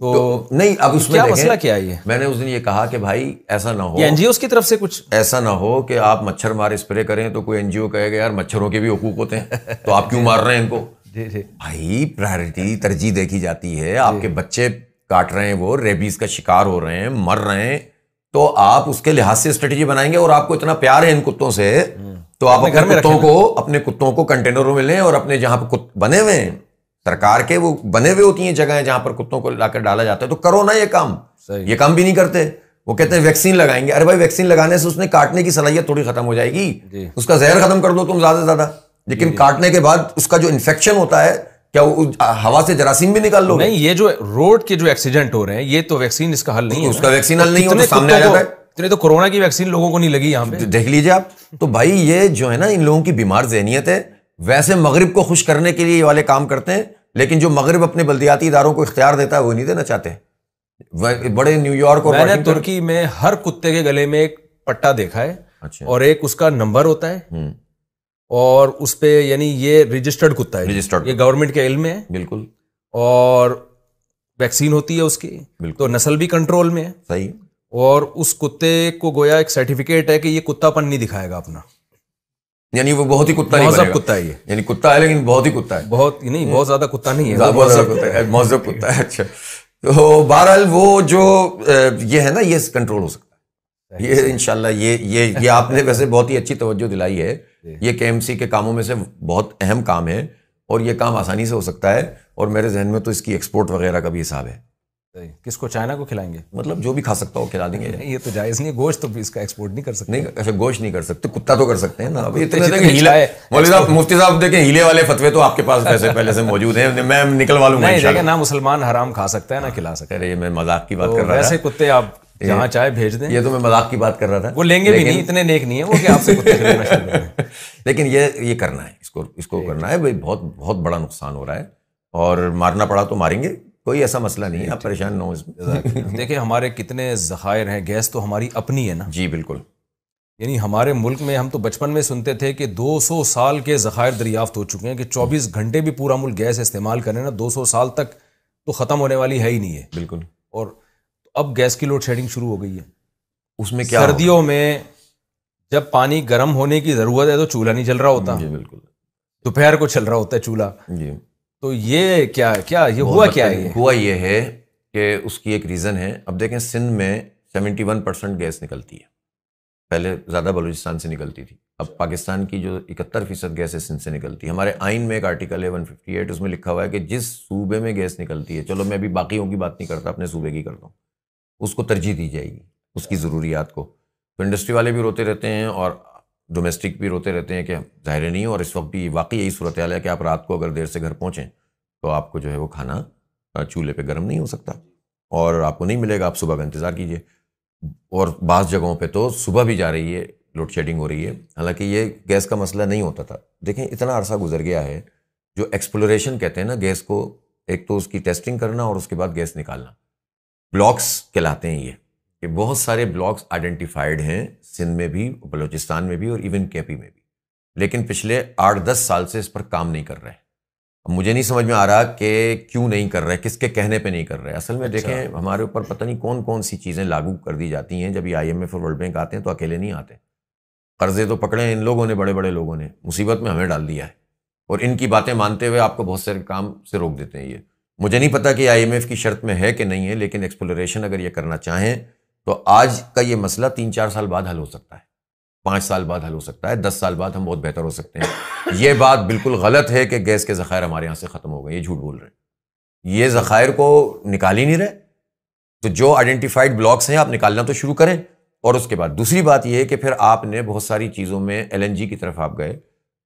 तो, तो नहीं अब उसमें क्या मसला क्या है मैंने उस दिन ये कहा कि भाई ऐसा ना हो। एनजीओ की तरफ़ से कुछ? ऐसा ना हो कि आप मच्छर मार स्प्रे करें तो कोई एनजीओ कहेगा यार मच्छरों के भी हकूक होते हैं तो आप क्यों मार रहे हैं इनको? भाई प्रायोरिटी तरजीह देखी जाती है। आपके बच्चे काट रहे हैं वो रेबीज का शिकार हो रहे हैं मर रहे हैं तो आप उसके लिहाज से स्ट्रेटेजी बनाएँगे और आपको इतना प्यार है इन कुत्तों से हम्म। तो आप अपने कुत्तों को अपने कुत्तों को कंटेनरों में लें और अपने जहाँ पर बने हुए हैं सरकार के वो बने हुए होती हैं जगह जहाँ पर कुत्तों को लाकर डाला जाता है तो करो ना ये काम। ये काम भी नहीं करते। वो कहते हैं वैक्सीन लगाएँगे। अरे भाई वैक्सीन लगाने से उसने काटने की सलाहियत थोड़ी खत्म हो जाएगी। उसका जहर खत्म कर दो तुम ज़्यादा से ज़्यादा। लेकिन काटने के बाद उसका जो इन्फेक्शन होता है क्या वो हवा से जरासीम भी निकाल लो नहीं ये जो रोड के जो एक्सीडेंट हो रहे हैं ये तो वैक्सीन इसका हल नहीं है उसका वैक्सीन हल नहीं हो तो सामने आ जाता है। इतने तो कोरोना की वैक्सीन लोगों को नहीं लगी यहाँ पे। देख लीजिए आप तो भाई ये जो है ना इन लोगों की बीमार जहनीत है। वैसे मगरब को खुश करने के लिए ये वाले काम करते हैं लेकिन जो मगरब अपने बल्दियाती इदारों को इख्तियार देता है वो नहीं देना चाहते। बड़े न्यूयॉर्क और मैंने तुर्की में हर कुत्ते के गले में एक पट्टा देखा है अच्छा। और एक उसका नंबर होता है। हम्म। और उस पर यानी ये रजिस्टर्ड कुत्ता है। रजिस्टर्ड ये गवर्नमेंट के इल्म है। बिल्कुल। और वैक्सीन होती है उसकी। तो नस्ल भी कंट्रोल में है। सही। और उस कुत्ते को गोया एक सर्टिफिकेट है कि ये कुत्तापन नहीं दिखाएगा अपना। यानी वो बहुत ही कुत्ता नहीं कुत्ता है ये। यानी कुत्ता है लेकिन बहुत ही कुत्ता है। बहुत नहीं बहुत ज़्यादा कुत्ता नहीं है। बहुत ज़्यादा कुत्ता है मौजब कुत्ता है अच्छा। तो बहरहाल वो जो ये है ना ये कंट्रोल हो सकता है। ये इनशाला ये ये ये आपने वैसे बहुत ही अच्छी तवज्जो दिलाई है। ये के के कामों में से बहुत अहम काम है और ये काम आसानी से हो सकता है और मेरे जहन में तो इसकी एक्सपोर्ट वगैरह का भी हिसाब है। किसको चाइना को खिलाएँगे? मतलब जो भी खा सकता हो खिला देंगे। ये तो जायज़ नहीं है गोश्त तो इसका एक्सपोर्ट नहीं कर सकते। नहीं अच्छा गोश्त नहीं कर सकते कुत्ता तो कर सकते हैं ना। अभी इतने हीला है। मौलवी साहब मुफ्ती साहब देखें हीले वाले फतवे तो आपके पास पैसे पहले से मौजूद हैं। मैं निकलवा लूँगा ना मुसलमान हराम खा सकता है ना खिला सकता है। मैं मज़ाक की बात तो कर रहा वैसे कुत्ते आप जहाँ चाहे भेज दें। ये तो मैं मज़ाक की बात कर रहा था। वो लेंगे भी नहीं इतने नेक नहीं है वो कि आपसे कुत्ते खरीदना शुरू करें लेकिन ये ये करना है इसको इसको करना है। भाई बहुत बहुत बड़ा नुकसान हो रहा है। और मारना पड़ा तो मारेंगे कोई ऐसा मसला नहीं है। आप परेशान ना हो इसमें देखिए हमारे कितने जखायर हैं गैस तो हमारी अपनी है ना। जी बिल्कुल। यानी हमारे मुल्क में हम तो बचपन में सुनते थे कि 200 साल के जखायर दरियाफ्त हो चुके हैं कि 24 घंटे भी पूरा मुल्क गैस इस्तेमाल करें ना 200 साल तक तो ख़त्म होने वाली है ही नहीं है। बिल्कुल। और अब गैस की लोड शेडिंग शुरू हो गई है। उसमें क्या सर्दियों में जब पानी गर्म होने की ज़रूरत है तो चूल्हा नहीं चल रहा होता। बिल्कुल। दोपहर को चल रहा होता है चूल्हा। जी। तो ये क्या क्या ये हुआ क्या है हुआ ये है कि उसकी एक रीज़न है। अब देखें सिंध में सेवेंटी वन परसेंट गैस निकलती है। पहले ज़्यादा बलूचिस्तान से निकलती थी। अब पाकिस्तान की जो इकहत्तर फ़ीसद गैस है सिंध से निकलती है। हमारे आइन में एक आर्टिकल है वन फिफ्टी एट उसमें लिखा हुआ है कि जिस सूबे में गैस निकलती है चलो मैं अभी बाकियों की बात नहीं करता अपने सूबे की करता हूँ। उसको तरजीह दी जाएगी, उसकी ज़रूरियात को। तो इंडस्ट्री वाले भी रोते रहते हैं और डोमेस्टिक भी रोते रहते हैं कि ज़ाहिर नहीं और इस वक्त भी वाकई यही सूरत हाल है कि आप रात को अगर देर से घर पहुँचें तो आपको जो है वो खाना चूल्हे पर गर्म नहीं हो सकता और आपको नहीं मिलेगा, आप सुबह का इंतज़ार कीजिए। और बाज़ जगहों पे तो सुबह भी जा रही है, लोड शेडिंग हो रही है, हालाँकि ये गैस का मसला नहीं होता था। देखें, इतना अरसा गुजर गया है, जो एक्सप्लोरेशन कहते हैं ना गैस को, एक तो उसकी टेस्टिंग करना और उसके बाद गैस निकालना। ब्लॉक्स कहलाते हैं ये कि बहुत सारे ब्लॉक्स आइडेंटिफाइड हैं सिंध में भी बलूचिस्तान में भी और इवन केपी में भी। लेकिन पिछले आठ दस साल से इस पर काम नहीं कर रहे। अब मुझे नहीं समझ में आ रहा कि क्यों नहीं कर रहे किसके कहने पे नहीं कर रहे। असल में अच्छा। देखें हमारे ऊपर पता नहीं कौन कौन सी चीज़ें लागू कर दी जाती हैं। जब ये आई एम एफ़ और वर्ल्ड बैंक आते हैं तो अकेले नहीं आते। कर्जे तो पकड़े हैं इन लोगों ने बड़े बड़े लोगों ने। मुसीबत में हमें डाल दिया है। और इनकी बातें मानते हुए आपको बहुत सारे काम से रोक देते हैं ये। मुझे नहीं पता कि आईएमएफ की शर्त में है कि नहीं है, लेकिन एक्सप्लोरेशन अगर ये करना चाहें तो आज का ये मसला तीन चार साल बाद हल हो सकता है। पाँच साल बाद हल हो सकता है, दस साल बाद हम बहुत बेहतर हो सकते हैं। ये बात बिल्कुल गलत है कि गैस के ज़ख़ायर हमारे यहाँ से ख़त्म हो गए, ये झूठ बोल रहे हैं। ये ज़ख़ायर को निकाल ही नहीं रहे। तो जो आइडेंटिफाइड ब्लॉक्स हैं, आप निकालना तो शुरू करें। और उसके बाद दूसरी बात यह है कि फिर आपने बहुत सारी चीज़ों में एलएनजी की तरफ़ आप गए।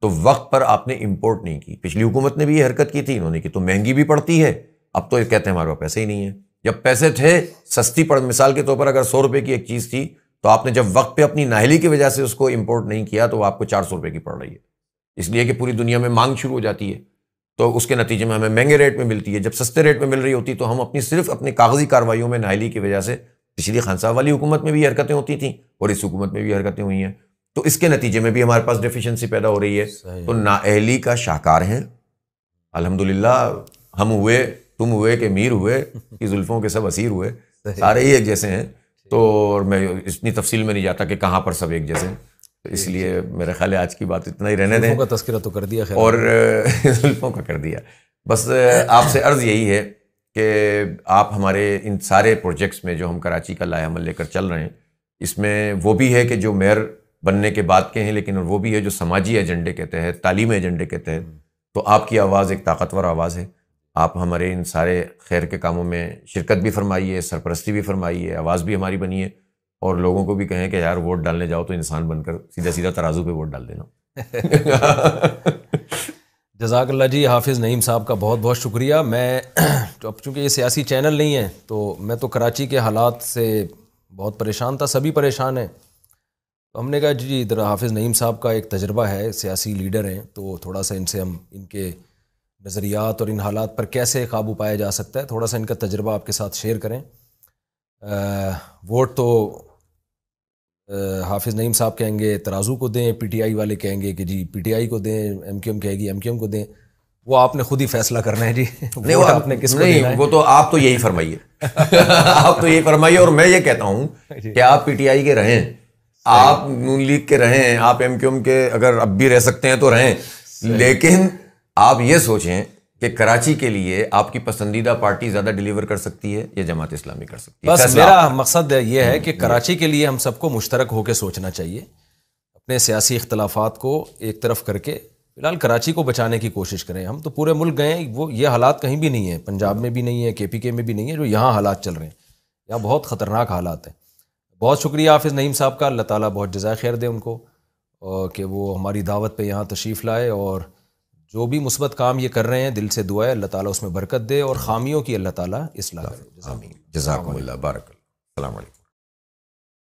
तो वक्त पर आपने इंपोर्ट नहीं की। पिछली हुकूमत ने भी ये हरकत की थी, इन्होंने की। तो महँगी भी पड़ती है। अब तो ये कहते हैं, हमारे पास पैसे ही नहीं है। जब पैसे थे, सस्ती पड़, मिसाल के तौर पर अगर सौ रुपए की एक चीज़ थी तो आपने जब वक्त पे अपनी नाहली की वजह से उसको इंपोर्ट नहीं किया तो वो आपको चार सौ रुपये की पड़ रही है। इसलिए कि पूरी दुनिया में मांग शुरू हो जाती है। तो उसके नतीजे में हमें महँगे रेट में मिलती है। जब सस्ते रेट में मिल रही होती तो हम अपनी, सिर्फ़ अपनी कागज़ी कार्रवाइयों में नाहली की वजह से, पिछली खानसा वाली हुकूमत में भी हरकतें होती थी और इस हुकूमत में भी हरकतें हुई हैं। तो इसके नतीजे में भी हमारे पास डिफिशेंसी पैदा हो रही है। तो नाअहली का शाकार हैं। अल्हम्दुलिल्लाह हम हुए तुम हुए कि मीर हुए कि जुल्फ़ों के सब असीर हुए। सारे ही। एक जैसे हैं। तो और मैं इतनी तफसील में नहीं जाता कि कहाँ पर सब एक जैसे हैं। तो इसलिए मेरा ख्याल है आज की बात इतना ही रहने दें। का तस्करा तो कर दिया और जुल्फ़ों का कर दिया। बस आपसे अर्ज़ यही है कि आप हमारे इन सारे प्रोजेक्ट्स में जो हम कराची का लाया अमल लेकर चल रहे हैं इसमें वो भी है कि जो मेयर बनने के बाद के हैं लेकिन वो भी है जो समाजी एजेंडे के तहत तालीम एजेंडे के तहत। तो आपकी आवाज़ एक ताकतवर आवाज़ है। आप हमारे इन सारे खैर के कामों में शिरकत भी फरमाइए सरपरस्ती भी फरमाइए आवाज़ भी हमारी बनिए और लोगों को भी कहें कि यार वोट डालने जाओ तो इंसान बनकर सीधा सीधा तराजू पे वोट डाल देना। जजाकल्ला जी हाफिज़ नईम साहब का बहुत बहुत शुक्रिया। मैं तो अब चूँकि ये सियासी चैनल नहीं है तो मैं तो कराची के हालात से बहुत परेशान था सभी परेशान हैं। हमने कहा जी इधर हाफिज़ नईम साहब का एक तजर्बा है सियासी लीडर हैं तो थोड़ा सा इनसे हम इनके नज़रियात और इन हालात पर कैसे काबू पाया जा सकता है थोड़ा सा इनका तजर्बा आपके साथ शेयर करें। आ, वोट तो हाफिज़ नईम साहब कहेंगे तराजू को दें पीटीआई वाले कहेंगे कि जी पीटीआई को दें एम क्यू एम कहेगी एम क्यू एम को दें। वो आपने खुद ही फैसला करना है जी। नहीं वो आपने किस नहीं वो तो आप तो यही फरमाइए। आप तो यही फरमाइए और मैं ये कहता हूँ कि आप पीटीआई के रहें। आप नून लीग के रहें आप एम क्यू एम के अगर अब भी रह सकते हैं तो रहें। लेकिन आप ये सोचें कि कराची के लिए आपकी पसंदीदा पार्टी ज़्यादा डिलीवर कर सकती है या जमात इस्लामी कर सकती है। बस मेरा मकसद ये है कि कराची के लिए हम सबको मुश्तरक होकर सोचना चाहिए। अपने सियासी इख्तलाफात को एक तरफ़ करके फ़िलहाल कराची को बचाने की कोशिश करें। हम तो पूरे मुल्क गए वो ये हालात कहीं भी नहीं है। पंजाब में भी नहीं है के पी के में भी नहीं है जो यहाँ हालात चल रहे हैं। यहाँ बहुत ख़तरनाक हालात हैं। बहुत शुक्रिया हाफिज़ नईम साहब का। अल्लाह ताला बहुत जजाय खैर दे उनको कि वो हमारी दावत पे यहाँ तशरीफ़ लाए और जो भी मुस्बत काम ये कर रहे हैं दिल से दुआ है अल्लाह ताला उसमें बरकत दे और खामियों की अल्लाह ताला इसलाह जजाक बारक